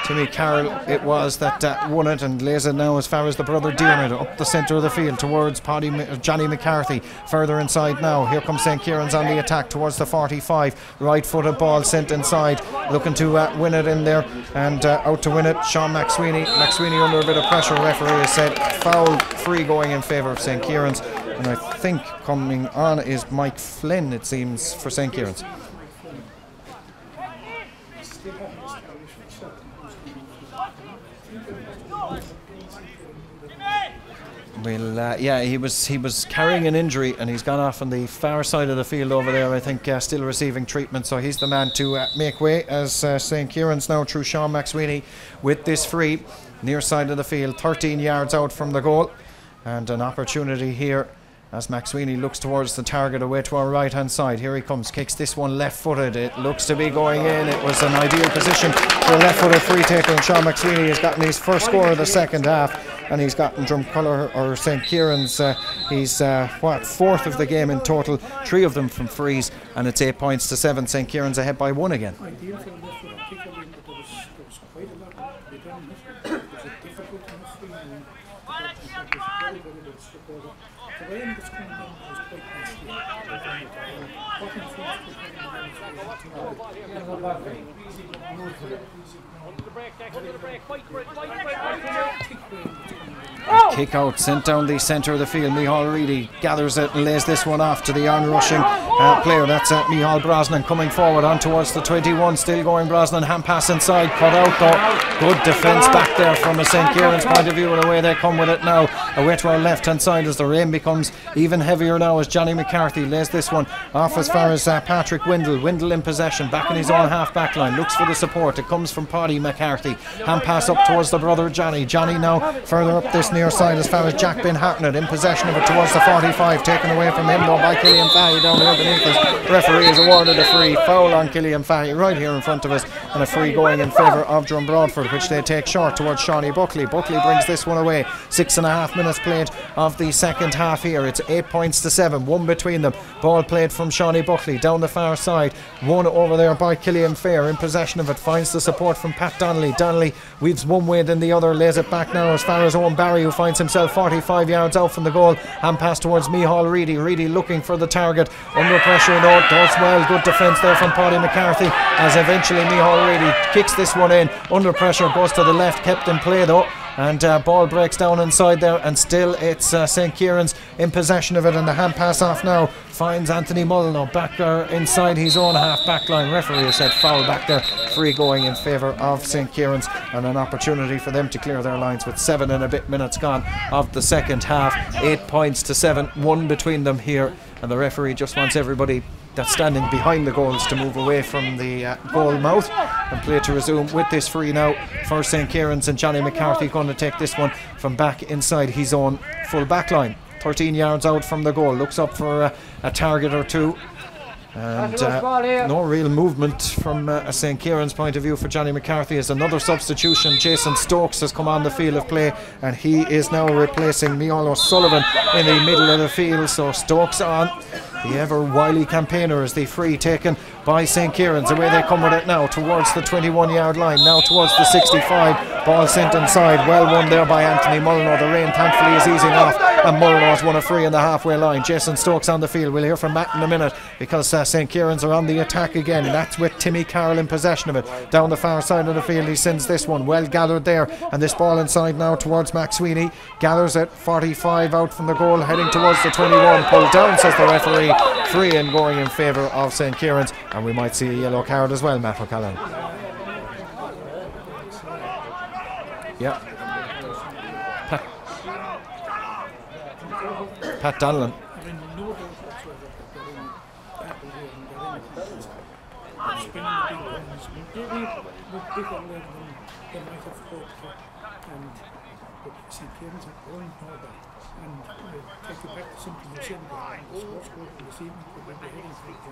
Timmy Carroll it was that uh, won it and lays it now as far as the brother Dermot up the centre of the field towards Paddy, Johnny McCarthy. Further inside now here comes St. Kieran's on the attack towards the 45 right footed ball sent inside looking to uh, win it in there and uh, out to win it. Sean McSweeney McSweeney under a bit of pressure. Referee has said foul free going in favour of St. Kieran's. And I think coming on is Mike Flynn it seems for St. Kieran's Well, uh, yeah, he was he was carrying an injury and he's gone off on the far side of the field over there. I think uh, still receiving treatment, so he's the man to uh, make way as uh, St Kieran's now through Sean McSweeney with this free near side of the field, 13 yards out from the goal, and an opportunity here as Max McSweeney looks towards the target away to our right hand side. Here he comes, kicks this one left footed. It looks to be going in. It was an ideal position for a left footed free taker, and Sean McSweeney has gotten his first score of the second half. And he's gotten Drumcolor or St Kieran's. Uh, he's uh, what fourth of the game in total, three of them from frees, and it's eight points to seven. St Kieran's ahead by one again. Ideal for a left footed kicker, but there was, there was quite a lot to be done. It was a difficult enough free, and it was very, very well supported. The way in this coming down was quite nasty. Kick out, sent down the centre of the field. Mihal Reedy gathers it and lays this one off to the onrushing uh, player. That's uh, Mihal Brosnan coming forward on towards the 21. Still going Brosnan. Hand pass inside. Cut out though. Good defence back there from a St. Kieran's point of view. And away they come with it now. Away to our left hand side as the rain becomes even heavier now as Johnny McCarthy lays this one off as far as uh, Patrick Windle. Windle in possession. Back in his own half back line. Looks for the support. It comes from Paddy McCarthy. Hand pass up towards the brother Johnny. Johnny now further up this near side as far as Jack Ben Hartnett in possession of it towards the 45, taken away from him though by Killian Fahy down here beneath us. Referee has awarded a free foul on Killian Fahy right here in front of us, and a free going in favour of Drom Broadford, which they take short towards Seanie Buckley. Buckley brings this one away. Six and a half minutes played of the second half here. It's eight points to seven, one between them. Ball played from Seanie Buckley down the far side, one over there by Killian Fahy in possession of it, finds the support from Pat Donnelly. Donnelly weaves one way then the other, lays it back now as far as Eoin Barry, who finds himself 45 yards out from the goal and pass towards Mihal Reedy. Reedy looking for the target under pressure. No, does well. Good defence there from Paddy McCarthy as eventually Mihal Reedy kicks this one in under pressure. Goes to the left, kept in play though. And uh, ball breaks down inside there, and still it's uh, St. Kieran's in possession of it. And the hand pass off now finds Anthony Mullino back there inside his own half back line. Referee has said foul back there, free going in favour of St. Kieran's, and an opportunity for them to clear their lines with seven and a bit minutes gone of the second half. Eight points to seven, one between them here, and the referee just wants everybody that's standing behind the goals to move away from the uh, goal mouth and play to resume with this free now for St. Kieran's and Johnny McCarthy going to take this one from back inside his own full back line 13 yards out from the goal looks up for a, a target or two and uh, no real movement from uh, St. Kieran's point of view for Johnny McCarthy as another substitution. Jason Stokes has come on the field of play and he is now replacing Miall O'Sullivan in the middle of the field. So Stokes on the ever wily campaigner is the free taken by St. Kieran's. Away they come with it now towards the 21 yard line, now towards the 65. Ball sent inside, well won there by Anthony Mullino. The rain thankfully is easing off, and Mullino's won a free in the halfway line. Jason Stokes on the field. We'll hear from Matt in a minute because uh, St. Kieran's are on the attack again. That's with Timmy Carroll in possession of it. Down the far side of the field, he sends this one well gathered there, and this ball inside now towards Max Sweeney. Gathers it 45 out from the goal, heading towards the 21. Pulled down, says the referee. Free and going in favour of St. Kieran's, and we might see a yellow card as well, Matt O'Callaghan. Yeah. Pat, Pat Donlan. And uh, take you back to something you said about the sports program this evening, but when they're heading for the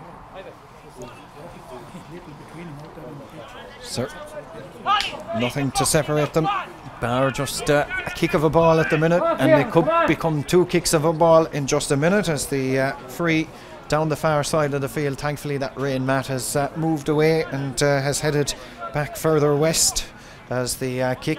a little between them out there on the pitch. Sir. Nothing to separate them. Bar just uh, a kick of a ball at the minute, and they could become two kicks of a ball in just a minute as the uh, free down the far side of the field. Thankfully, that rain mat has uh, moved away and uh, has headed back further west as the uh, kick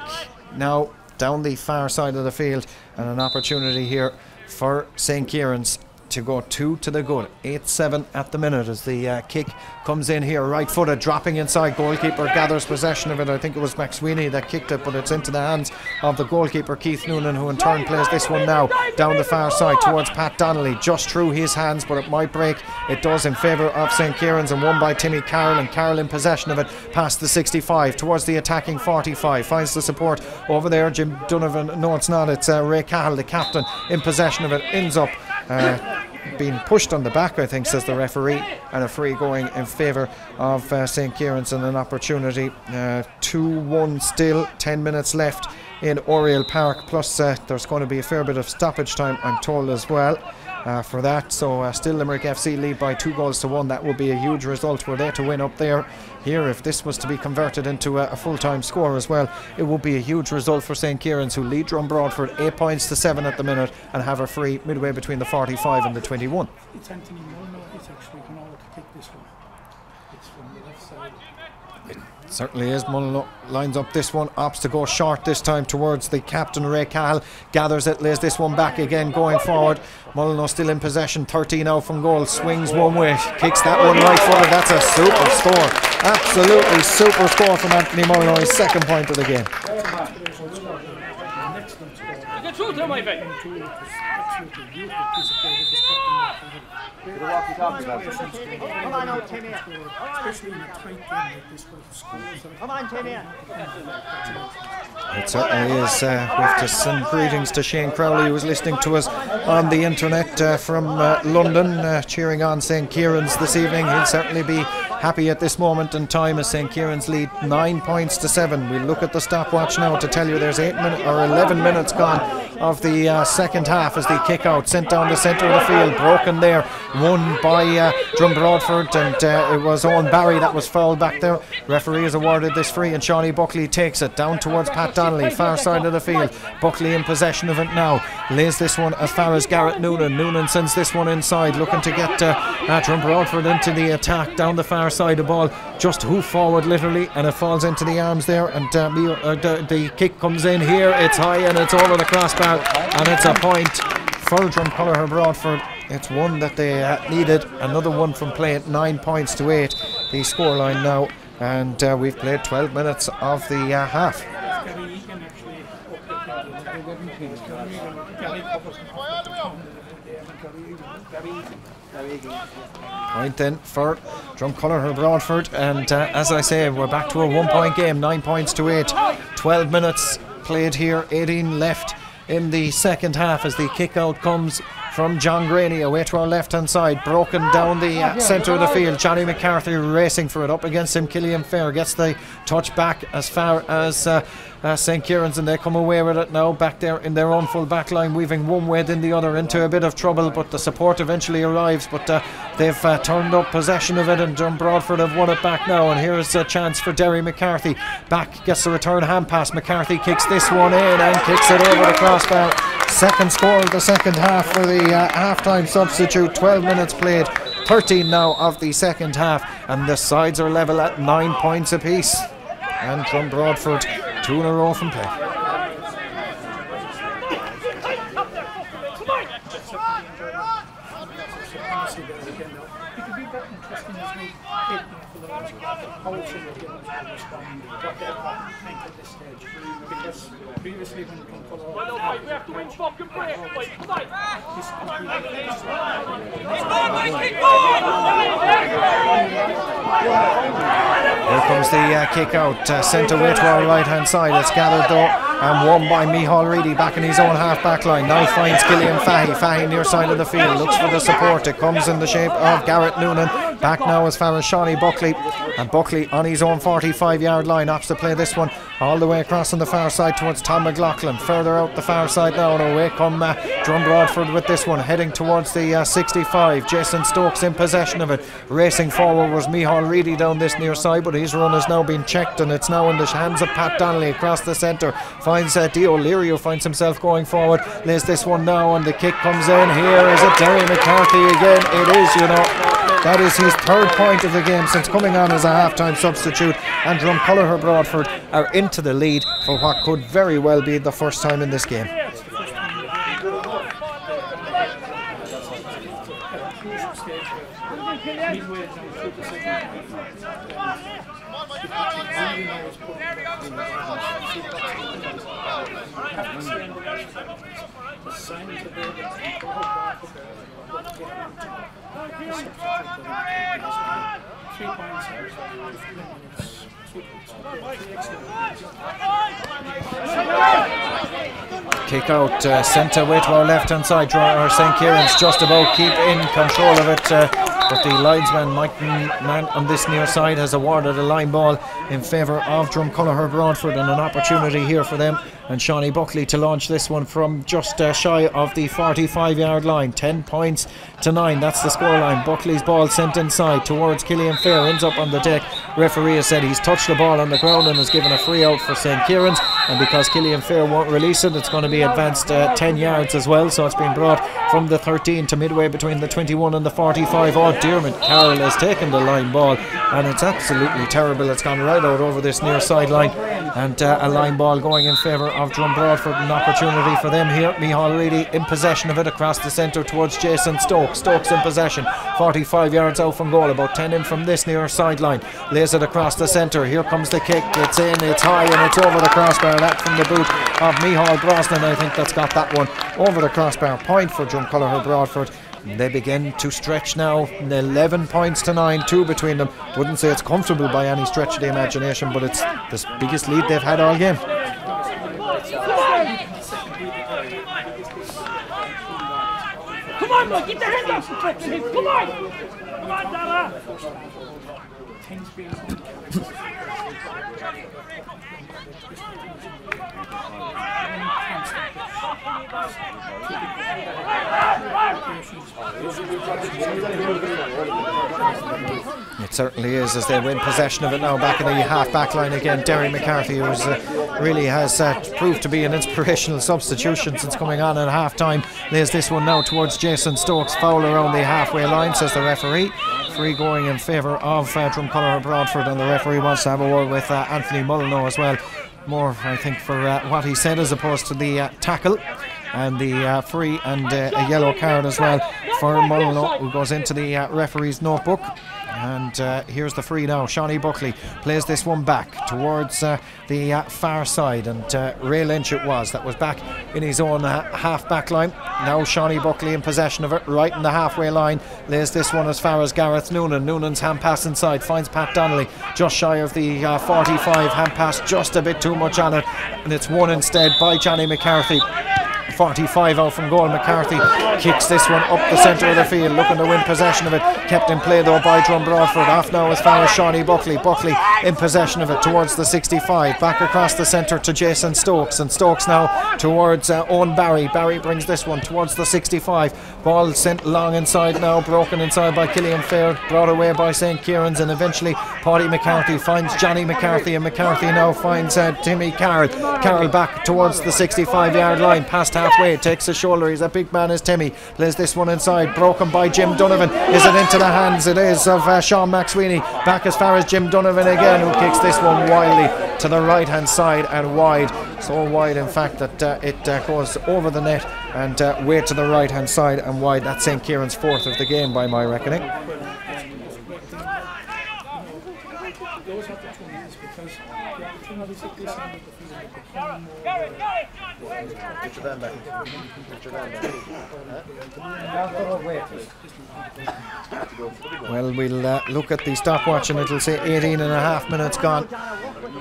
now down the far side of the field, and an opportunity here for St. Kieran's to go two to the good. 8 7 at the minute as the uh, kick comes in here, right footed, dropping inside. Goalkeeper gathers possession of it. I think it was Max Sweeney that kicked it, but it's into the hands of the goalkeeper, Keith Noonan, who in turn plays this one now down the far side towards Pat Donnelly. Just through his hands, but it might break. It does in favour of St. Kieran's and won by Timmy Carroll. And Carroll in possession of it past the 65 towards the attacking 45. Finds the support over there. Jim Donovan. No, it's not. It's uh, Ray Cahill, the captain, in possession of it. Ends up. Uh, being pushed on the back, I think, says the referee, and a free going in favour of uh, St. Kieran's and an opportunity. 2 1 still, 10 minutes left in Oriel Park, plus uh, there's going to be a fair bit of stoppage time, I'm told, as well. Uh, for that, so uh, still Limerick FC lead by two goals to one. That would be a huge result. Were they to win up there, here, if this was to be converted into a, a full-time score as well, it would be a huge result for St. Kieran's, who lead Drum Broadford eight points to seven at the minute and have a free midway between the 45 and the 21. It's Anthony Mullino. It's actually going to take this one. It's from the left side. Certainly is. Mullen lines up this one, opts to go short this time towards the captain Ray Cahill. Gathers it, lays this one back again, going forward. Mullineux still in possession, 13 out from goal, swings one way, kicks that one right footed. That's a super score. Absolutely super score from Anthony Mullineux, his second point of the game. An excellent score. Get through to my face. Two was absolutely beautiful piece of play with this captain. Especially in a tight game like this where the scores are Come on, Timmy. It certainly is. Uh, we have to send greetings to Shane Crowley, who was listening to us on the internet uh, from uh, London, uh, cheering on St. Kieran's this evening. He'll certainly be happy at this moment in time as St. Kieran's lead nine points to seven. We'll look at the stopwatch now to tell you there's eight minutes or 11 minutes gone of the uh, second half as they kick out, sent down the centre of the field, broken there, won by uh, Drom Broadford, and uh, it was Eoin Barry that was fouled back there. Referee has awarded this free, and Seanie Buckley takes it down towards Pat Donnelly, far side of the field. Buckley in possession of it now, lays this one as far as Garrett Noonan. Noonan sends this one inside, looking to get uh, uh, Drom Broadford into the attack down the far side. Of the ball just hoof forward, literally, and it falls into the arms there, and uh, uh, the, the kick comes in here. It's high and it's over the crossbar, and it's a point for Dromcollogher Broadford. It's one that they uh, needed. Another one from play at nine points to eight. The scoreline now, and uh, we've played 12 minutes of the uh, half. Point then for Dromcollogher Broadford, and uh, as I say, we're back to a one-point game, nine points to eight. 12 minutes played here, 18 left in the second half as the kick out comes from John Graney away to our left hand side, broken down the uh, centre of the field. Johnny McCarthy racing for it up against him. Killian Fahy gets the touch back as far as uh, uh, St Kieran's, and they come away with it now back there in their own full back line, weaving one way then the other into a bit of trouble. But the support eventually arrives, but uh, they've uh, turned up possession of it, and John Broadford have won it back now. And here's a chance for Derry McCarthy. Back gets the return hand pass. McCarthy kicks this one in and kicks it over the crossbar. Second score of the second half for the uh, half-time substitute. 12 minutes played. 13 now of the second half, and the sides are level at nine points apiece. And from Broadford, two in a row from play. honestly there again now. It could be very interesting as we hit for the last how also we're getting to respond what they're playing at this stage. Because previously when Concolor Well, no, we Here comes the uh, kick out, uh, sent away to our right hand side. It's gathered though and won by Mihal Reedy back in his own half back line. Now finds Killian Fahy. Fahy near side of the field, looks for the support. It comes in the shape of Garrett Noonan. Back now as far as Seanie Buckley. And Buckley on his own 45 yard line opts to play this one all the way across on the far side towards Tom McLaughlin. Further out the far side now, and away come uh, Drom with this one, heading towards the uh, 65. Jason Stokes in possession of it. Racing forward was Mihal Reedy down this near side, but his run has now been checked, and it's now in the hands of Pat Donnelly across the centre. Finds uh, Dio Leary, who finds himself going forward. Lays this one now, and the kick comes in. Here is it Derry McCarthy again. It is, you know. That is his third point of the game since coming on as a half-time substitute. And Dromcollogher Broadford are into the lead for what could very well be the first time in this game. crucial stage where midway down through the second half. If Patrick really knows put have to say in relation the signs are there that people are going to get into the substitute that three points in 15 minutes. Two points. Three excellent. Kick out, uh, sent away to our left hand side. St. Kieran's just about keep in control of it. Uh, but the linesman, Mike Man, on this near side has awarded a line ball in favour of Dromcollogher Broadford and an opportunity here for them and Seanie Buckley to launch this one from just uh, shy of the 45 yard line. 10 points to 9. That's the scoreline. Buckley's ball sent inside towards Killian Fahy. Ends up on the deck. Referee has said he's touched the ball on the ground and has given a free out for St. Kieran's. And because Killian Fahy won't release it, it's going to be advanced uh, 10 yards as well. So it's been brought from the 13 to midway between the 21 and the 45. Oh, Dermot Carroll has taken the line ball, and it's absolutely terrible. It's gone right out over this near sideline, and uh, a line ball going in favour of Drom Broadford. An opportunity for them here. Mihal Reedy in possession of it across the centre towards Jason Stokes. Stokes in possession, 45 yards out from goal, about 10 in from this near sideline. Lays it across the centre. Here comes the kick. It's in, it's high, and it's over the crossbar. That from the boot of Mihal Brosnan. I think that's got that one over the crossbar. Point for John Dromcollogher Broadford. They begin to stretch now. 11 points to 9, 2 between them. Wouldn't say it's comfortable by any stretch of the imagination, but it's the biggest lead they've had all game. Come on, boy, get the hands off the foot. Come on. Come on, Dara. Things being It certainly is as they win possession of it now back in the half back line again. Derry McCarthy, who uh, really has uh, proved to be an inspirational substitution since coming on at half time, There's this one now towards Jason Stokes. Foul around the halfway line, says the referee. Free going in favour of uh, Dromcollogher Broadford, and the referee wants to have a word with uh, Anthony Mullino as well. More, I think, for uh, what he said as opposed to the uh, tackle and the uh, free and uh, a yellow card as well for Mullino, who goes into the uh, referee's notebook. And uh, here's the free now. Seanie Buckley plays this one back towards uh, the uh, far side, and uh, Ray Lynch it was that was back in his own uh, half back line. Now Seanie Buckley in possession of it, right in the halfway line. Lays this one as far as Gareth Noonan. Noonan's hand pass inside finds Pat Donnelly just shy of the uh, 45. Hand pass just a bit too much on it, and it's won instead by Johnny McCarthy. 45 out from goal. McCarthy kicks this one up the centre of the field, looking to win possession of it. Kept in play though by Drom Broadford. Off now as far as Seanie Buckley. Buckley in possession of it towards the 65. Back across the centre to Jason Stokes. And Stokes now towards uh, Eoin Barry. Barry brings this one towards the 65. Ball sent long inside now, broken inside by Killian Fahy, brought away by St. Kieran's, and eventually Paddy McCarthy finds Johnny McCarthy, and McCarthy now finds uh, Timmy Carroll. Carroll back towards the 65 yard line, past halfway, takes a shoulder. He's a big man as Timmy. Plays this one inside, broken by Jim Donovan. Is it into the hands? It is of uh, Sean McSweeney. Back as far as Jim Donovan again, who kicks this one wildly to the right hand side and wide. So wide, in fact, that uh, it uh, goes over the net and uh, way to the right hand side and wide. That's St. Kieran's fourth of the game, by my reckoning. those opportunities because the opportunities at this end of the field are becoming more Garrett, Garrett. Well, we'll uh, look at the stopwatch and it'll say 18 and a half minutes gone.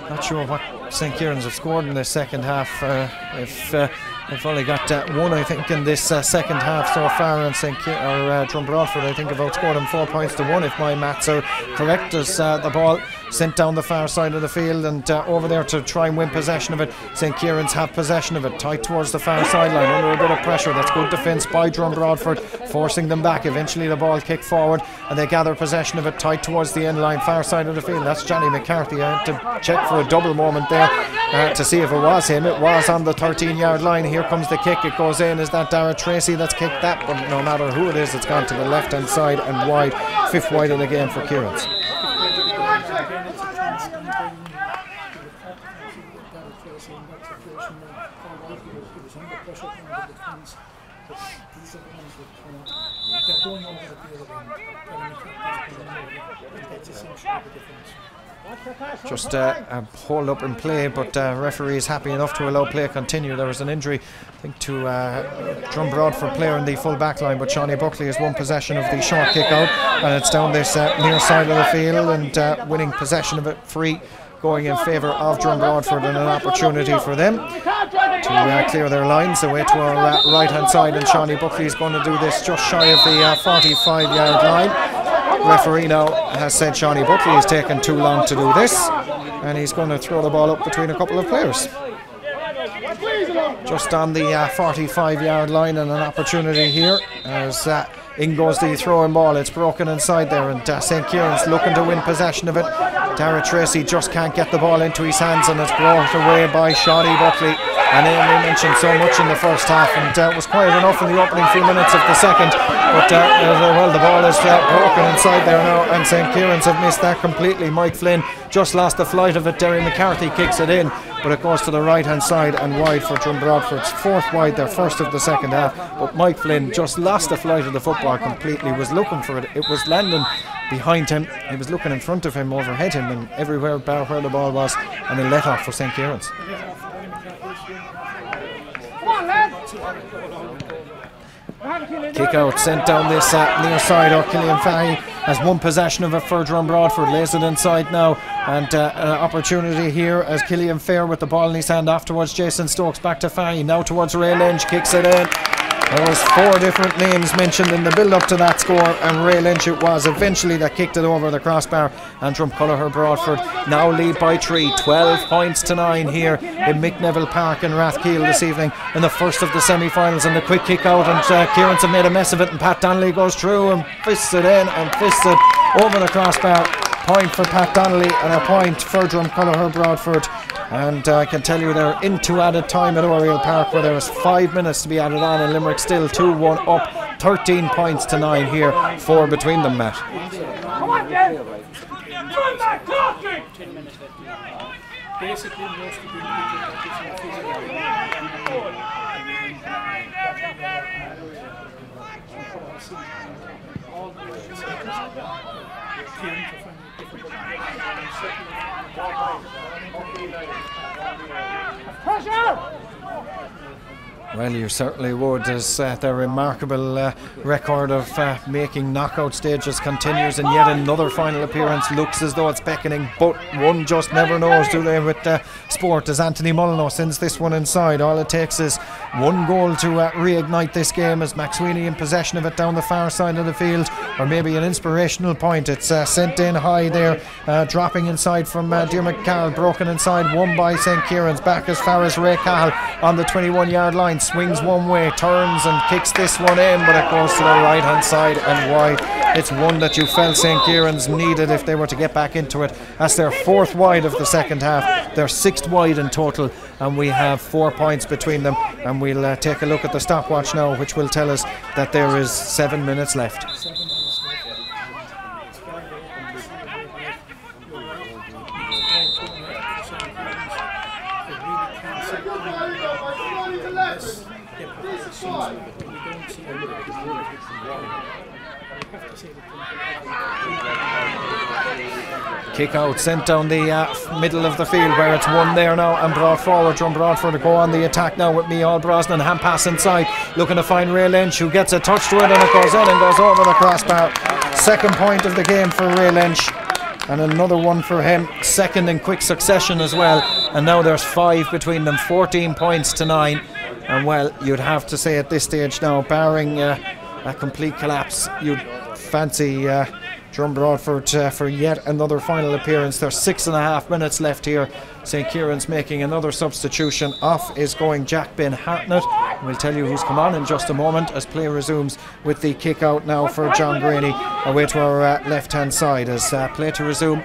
Not sure what St. Kieran's have scored in the second half. Uh, if uh, they've only got uh, one, I think, in this uh, second half so far, and St. Kier- or uh, Drom Broadford, I think, have outscored them four points to one, if my maths are correct. As uh, the ball sent down the far side of the field and uh, over there to try and win possession of it. St. Kieran's have possession of it, tight towards the far sideline, under a bit of pressure. That's good defence by Drom Broadford, forcing them back. Eventually, the ball kicked forward and they gather possession of it tight towards the end line, far side of the field. That's Johnny McCarthy. I had to check for a double moment there uh, to see if it was him. It was on the 13 yard line. Here comes the kick. It goes in. Is that Dara Tracy that's kicked that? But no matter who it is, it's gone to the left hand side and wide. Fifth wide of the game for Kieran's. Going over the and that's difference Just uh, uh, hold up and play, but uh, referee is happy enough to allow play continue. There was an injury, I think, to uh, Drom Broadford player in the full back line, but Seanie Buckley has won possession of the short kick out, and it's down this uh, near side of the field and uh, winning possession of it free. Going in favour of Drom and an opportunity for them to uh, clear their lines away to our uh, right hand side. And Seanie Buckley is going to do this just shy of the uh, 45 yard line. Referee now has said Seanie Buckley has taken too long to do this, and he's going to throw the ball up between a couple of players. Just on the uh, 45 yard line, and an opportunity here as uh, In goes the throwing ball. It's broken inside there, and uh, St. Kieran's looking to win possession of it. Dara Tracy just can't get the ball into his hands, and it's brought away by Seanie Buckley. And Amy mentioned so much in the first half, and uh, it was quiet enough in the opening few minutes of the second. But uh, uh, well, the ball is uh, broken inside there now, and St. Kieran's have missed that completely. Mike Flynn just lost the flight of it. Derry McCarthy kicks it in, but it goes to the right hand side and wide for Drom Broadford's fourth wide, their first of the second half. But Mike Flynn just lost the flight of the football completely. Was looking for it. It was landing behind him. He was looking in front of him, overhead him, and everywhere bar where the ball was, and a let off for St. Kieran's. Kick out sent down this uh, near side. Or Killian Fahy has one possession of it for Drom Broadford. Lays it inside now. And uh, an opportunity here as Killian Fahy with the ball in his hand afterwards. Jason Stokes back to Fahy. Now towards Ray Lynch. Kicks it in. There was four different names mentioned in the build-up to that score, and Ray Lynch it was eventually that kicked it over the crossbar. And Dromcollogher Broadford now lead by three, 12 points to nine here in Mick Neville Park in Rathkeale this evening in the first of the semi-finals. And the quick kick out, and uh, Kieran's made a mess of it, and Pat Donnelly goes through and fists it in and fists it over the crossbar. Point for Pat Donnelly and a point for Dromcollogher Broadford. And uh, I can tell you they're into added time at Oriel Park where there was five minutes to be added on and Limerick still 2-1 up 13 points to 9 here, four between them Matt. Come on, Jen. Run back, talking. Basically, most of the individual practice and physical. All the Kieran to find it difficult. Pressure. Well, you certainly would, as uh, their remarkable uh, record of uh, making knockout stages continues, and yet another final appearance looks as though it's beckoning. But one just never knows, do they? With uh, sport, as Anthony Molyneux sends this one inside, all it takes is one goal to uh, reignite this game. As McSweeney in possession of it down the far side of the field, or maybe an inspirational point. It's uh, sent in high there, uh, dropping inside from uh, Dermot broken inside, won by St Kieran's, back as far as Ray Cahill on the 21-yard line swings one way, turns and kicks this one in, but it goes to the right hand side and wide. It's one that you felt St Kieran's needed if they were to get back into it. That's their fourth wide of the second half, their sixth wide in total, and we have four points between them. And we'll uh, take a look at the stopwatch now, which will tell us that there is seven minutes left. Kick out sent down the uh, middle of the field where it's one there now and brought forward from Broadford to go on the attack now with Mial Brosnan. Hand pass inside, looking to find Ray Lynch who gets a touch to it and it goes in and goes over the crossbar. Second point of the game for Ray Lynch and another one for him. Second in quick succession as well. And now there's five between them, 14 points to nine. And well, you'd have to say at this stage now, barring uh, a complete collapse, you'd fancy. Uh, Drom Broadford uh, for yet another final appearance. There's six and a half minutes left here. St. Kieran's making another substitution. Off is going Jack Ben Hartnett. We'll tell you who's come on in just a moment as play resumes with the kick out now for John Graney away to our uh, left hand side as uh, play to resume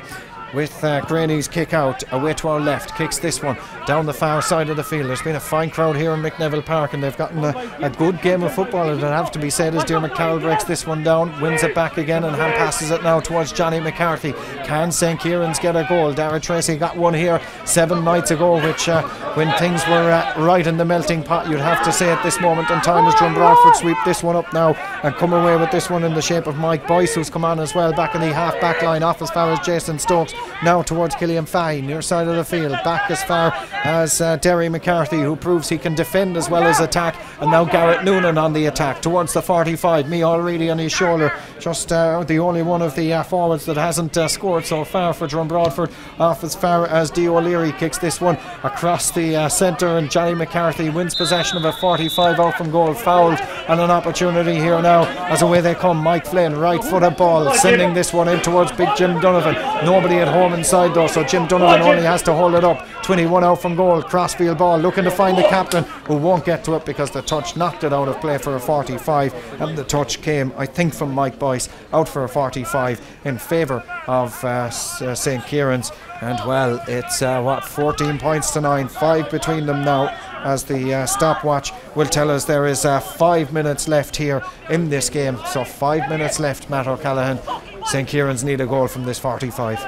with uh, Graney's kick out away to our left, kicks this one down the far side of the field. There's been a fine crowd here in Mick Neville Park, and they've gotten a, a good game of football. It'll have to be said as Dermot Carroll breaks this one down, wins it back again, and hand passes it now towards Johnny McCarthy. Can St Kieran's get a goal? Dara Tracy got one here seven nights ago, which uh, when things were uh, right in the melting pot, you'd have to say at this moment in time as Drom Broadford sweep this one up now and come away with this one in the shape of Mike Boyce, who's come on as well back in the half back line off as far as Jason Stokes now towards Killian Fahy, near side of the field, back as far as uh, Derry McCarthy, who proves he can defend as well as attack, and now Garrett Noonan on the attack towards the 45. Me already on his shoulder, just uh, the only one of the uh, forwards that hasn't uh, scored so far for Drom Broadford, off as far as Dio O'Leary kicks this one across the uh, centre, and Johnny McCarthy wins possession of a 45 out from goal, fouled, and an opportunity here now as away they come. Mike Flynn, right footed ball, sending this one in towards Big Jim Donovan. Nobody at home inside though, so Jim Donovan only has to hold it up. 21 out from goal, crossfield ball, looking to find the captain who won't get to it because the touch, knocked it out of play for a 45, and the touch came, I think, from Mike Boyce out for a 45 in favour of uh, St. Kieran's. And well, it's uh, what 14 points to nine, five between them now. As the uh, stopwatch will tell us, there is uh, five minutes left here in this game. So five minutes left, Matt O'Callaghan. St. Kieran's need a goal from this 45.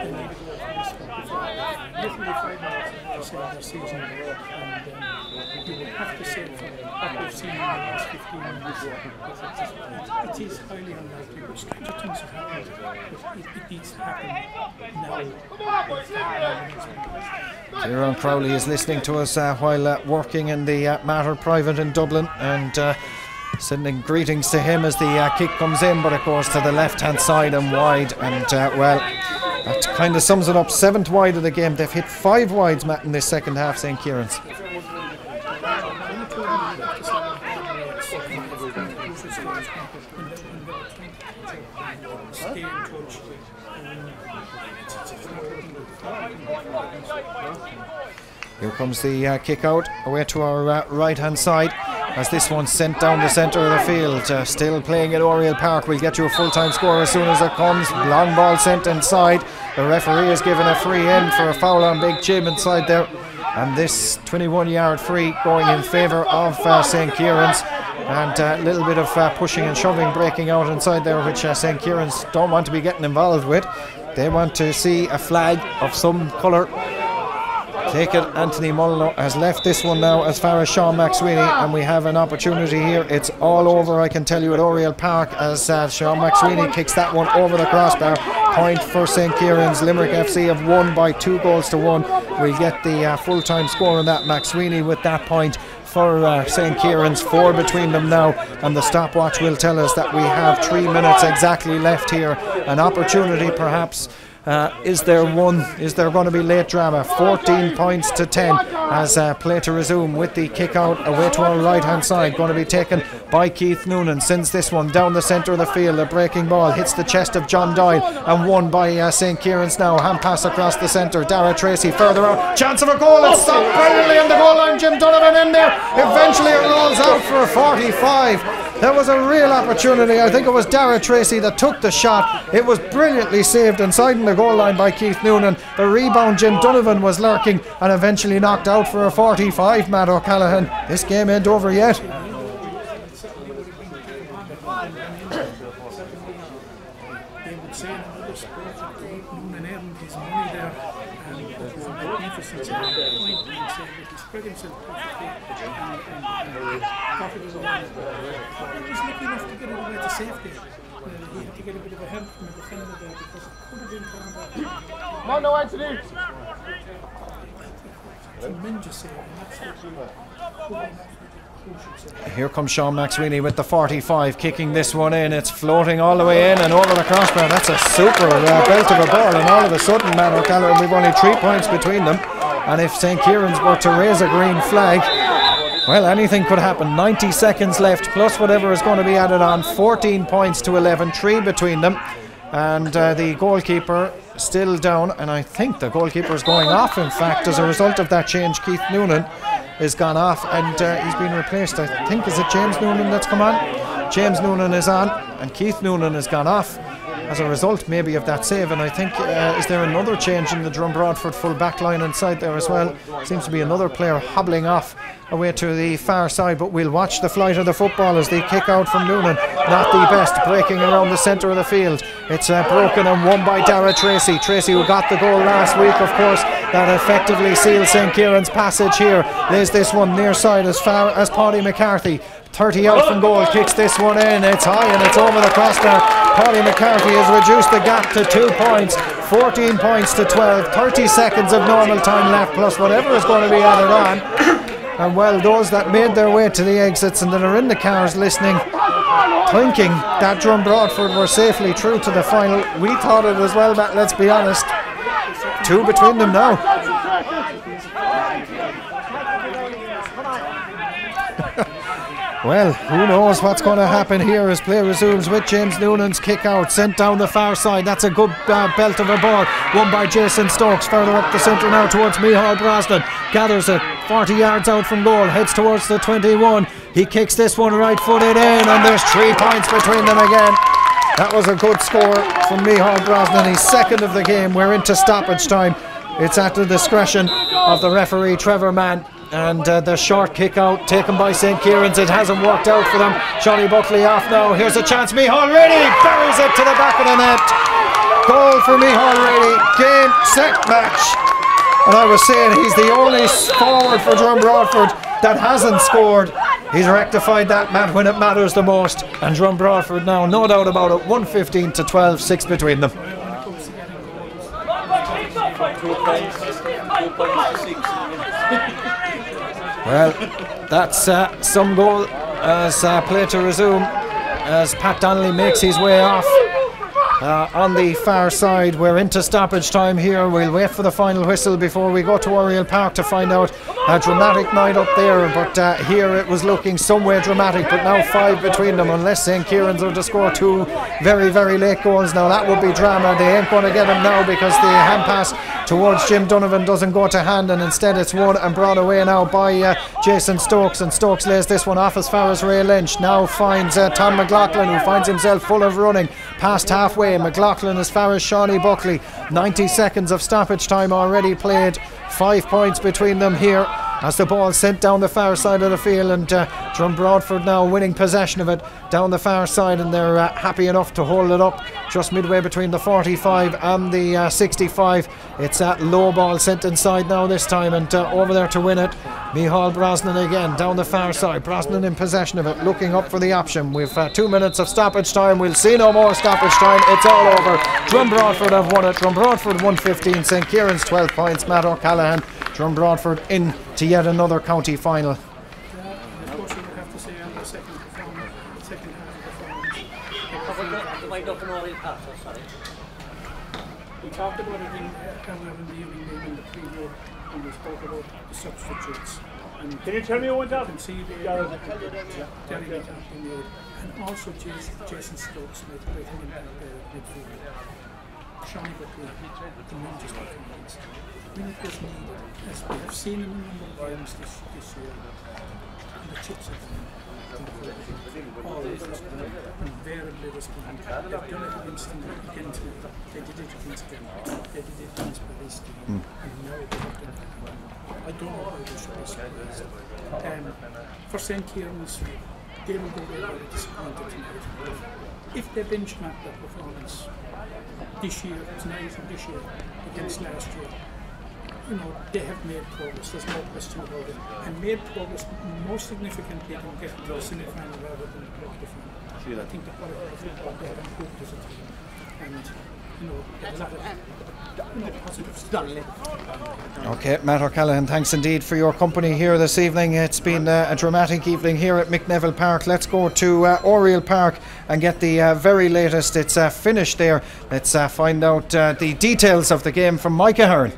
literally five minutes to save their season, and um, you will have to say from what we've seen in the last 15 minutes, that it, it is highly unlikely, but stranger things have happened, it, it needs to happen now. Kieran Crowley is listening to us uh, while uh, working in the uh, Mater Private in Dublin and uh, sending greetings to him as the uh, kick comes in, but of course to the left hand side and wide. And uh, well, that kind of sums it up. Seventh wide of the game. They've hit five wides, Matt, in this second half, St. Kieran's. Stay in touch. Here comes the uh, kick out away to our uh, right hand side as this one's sent down the centre of the field. Uh, still playing at Oriel Park. We'll get you a full time score as soon as it comes. Long ball sent inside. The referee has given a free in for a foul on Big Jim inside there. And this 21 yard free going in favour of uh, St. Kieran's. And a little bit of uh, pushing and shoving breaking out inside there, which uh, St. Kieran's don't want to be getting involved with. They want to see a flag of some colour Take it, Anthony Mullen has left this one now as far as Sean McSweeney, and we have an opportunity here. It's all over, I can tell you, at Oriel Park as uh, Sean McSweeney kicks that one over the crossbar. Point for St. Kieran's. Limerick FC have won by two goals to one. We get the uh, full time score on that. McSweeney with that point for uh, St. Kieran's. Four between them now, and the stopwatch will tell us that we have three minutes exactly left here. An opportunity, perhaps. Uh, is there one? Is there going to be late drama? 14 points to 10 as uh, play to resume with the kick out away to our right hand side. Going to be taken by Keith Noonan. Sends this one down the centre of the field. A breaking ball hits the chest of John Doyle and won by uh, St. Kieran's now. Hand pass across the centre. Dara Tracy further out. Chance of a goal. It's stopped brilliantly on the goal line. Jim Donovan in there. Eventually it rolls out for a 45. There was a real opportunity. I think it was Dara Tracy that took the shot. It was brilliantly saved inside the goal line by Keith Noonan. The rebound, Jim Donovan was lurking and eventually knocked out for a 45. Matt O'Callaghan. This game ain't over yet. They would say in another sport that Keith Noonan earned his money there, and it was a magnificent point. And say that he spread himself perfectly and, and, and got it away. He was lucky enough to get it away to safety. Uh, he had to get a bit of a help from the defender there because it could have been turned no, Anthony. Here comes Sean McSweeney with the 45, kicking this one in. It's floating all the way in and over the crossbar. That's a super uh, belt of a ball, and all of a sudden, Matt O'Callaghan, we've only three points between them. And if St. Kieran's were to raise a green flag, well, anything could happen. 90 seconds left, plus whatever is going to be added on. 14 points to 11, three between them. And uh, the goalkeeper still down, and I think the goalkeeper is going off, in fact, as a result of that change. Keith Noonan is gone off, and uh, he's been replaced. I think, is it James Noonan that's come on? James Noonan is on, and Keith Noonan has gone off as a result maybe of that save and I think uh, is there another change in the Drom Broadford full back line inside there as well? Seems to be another player hobbling off away to the far side but we'll watch the flight of the football as they kick out from Noonan. Not the best breaking around the centre of the field. It's uh, broken and won by Dara Tracy. Tracy who got the goal last week of course that effectively seals St. Kieran's passage here. There's this one near side as far as Paddy McCarthy 30 out from goal, kicks this one in. It's high and it's over the crossbar. Paddy McCarthy has reduced the gap to two points, 14 points to 12. 30 seconds of normal time left, plus whatever is going to be added on. And well, those that made their way to the exits and that are in the cars listening, thinking that Drom Broadford were safely through to the final, we thought it as well, but let's be honest. Two between them now. Well, who knows what's going to happen here as play resumes with James Noonan's kick out, sent down the far side. That's a good uh, belt of a ball, won by Jason Stokes. Further up the centre now towards Mihal Brosnan. Gathers it 40 yards out from goal, heads towards the 21. He kicks this one right footed in, and there's three points between them again. That was a good score from Mihal Brosnan. He's second of the game. We're into stoppage time. It's at the discretion of the referee, Trevor Mann. And uh, the short kick out taken by St. Kieran's. It hasn't worked out for them. Johnny Buckley off now. Here's a chance. Mihal Ready buries it to the back of the net. Goal for Mihal Ready. Game, set, match. And I was saying he's the only forward for Drom Broadford that hasn't scored. He's rectified that, Matt, when it matters the most. And Drom Broadford now, no doubt about it, 115 to 12, six between them. Well, that's uh, some goal as uh, play to resume as Pat Donnelly makes his way off. Uh, on the far side, we're into stoppage time here. We'll wait for the final whistle before we go to Oriel Park to find out a dramatic night up there. But uh, here it was looking somewhere dramatic, but now five between them, unless St. Kieran's are to score two very, very late goals. Now that would be drama. They ain't going to get them now because the hand pass towards Jim Donovan doesn't go to hand, and instead it's won and brought away now by uh, Jason Stokes. And Stokes lays this one off as far as Ray Lynch. Now finds uh, Tom McLaughlin, who finds himself full of running past halfway. McLaughlin as far as Seanie Buckley. 90 seconds of stoppage time already played. Five points between them here as the ball sent down the far side of the field and uh, Drom Broadford now winning possession of it down the far side and they're uh, happy enough to hold it up just midway between the 45 and the uh, 65 it's that low ball sent inside now this time and uh, over there to win it Mihal Brosnan again down the far side. Brosnan in possession of it looking up for the option. We've uh, two minutes of stoppage time. We'll see no more stoppage time. It's all over. Drom Broadford have won it. Drom Broadford 115 St. Kieran's 12 points. Matt O'Callaghan Drom Broadford in to yet another county final. Of you would have to say on the the second half of the performance. We talked about it in, uh, earlier in the evening, in the preview, when we spoke about the substitutes. And Can you tell me who went you out? can see the Gareth. Derry McCarthy made, and also Jason, Jason Stokes made a great thing in that uh, midfield. Seanie Buckley, the men just performance. When it was needed, as we have seen in a number of games this, this year, and the chips have been always invariably respond. They've done it against them against them. They did it against them. They did it against Paris team. And now they have done it. I don't know how they should be surprised. Um, for St. Kieran's, they will go very, very disappointed tonight. If they benchmark their performance this year, tonight and this year, against last year, you know, they have made progress, there's no question about it. And made progress most significantly than getting to the semi-final rather than the quarter-final. I think that what what they have improved as a team. And, you know, there's a lot of, you. Okay, Matt O'Callaghan, thanks indeed for your company here this evening. It's been uh, a dramatic evening here at Mick Neville Park. Let's go to uh, Oriel Park and get the uh, very latest. It's uh, finished there. Let's uh, find out uh, the details of the game from Micah Hearn.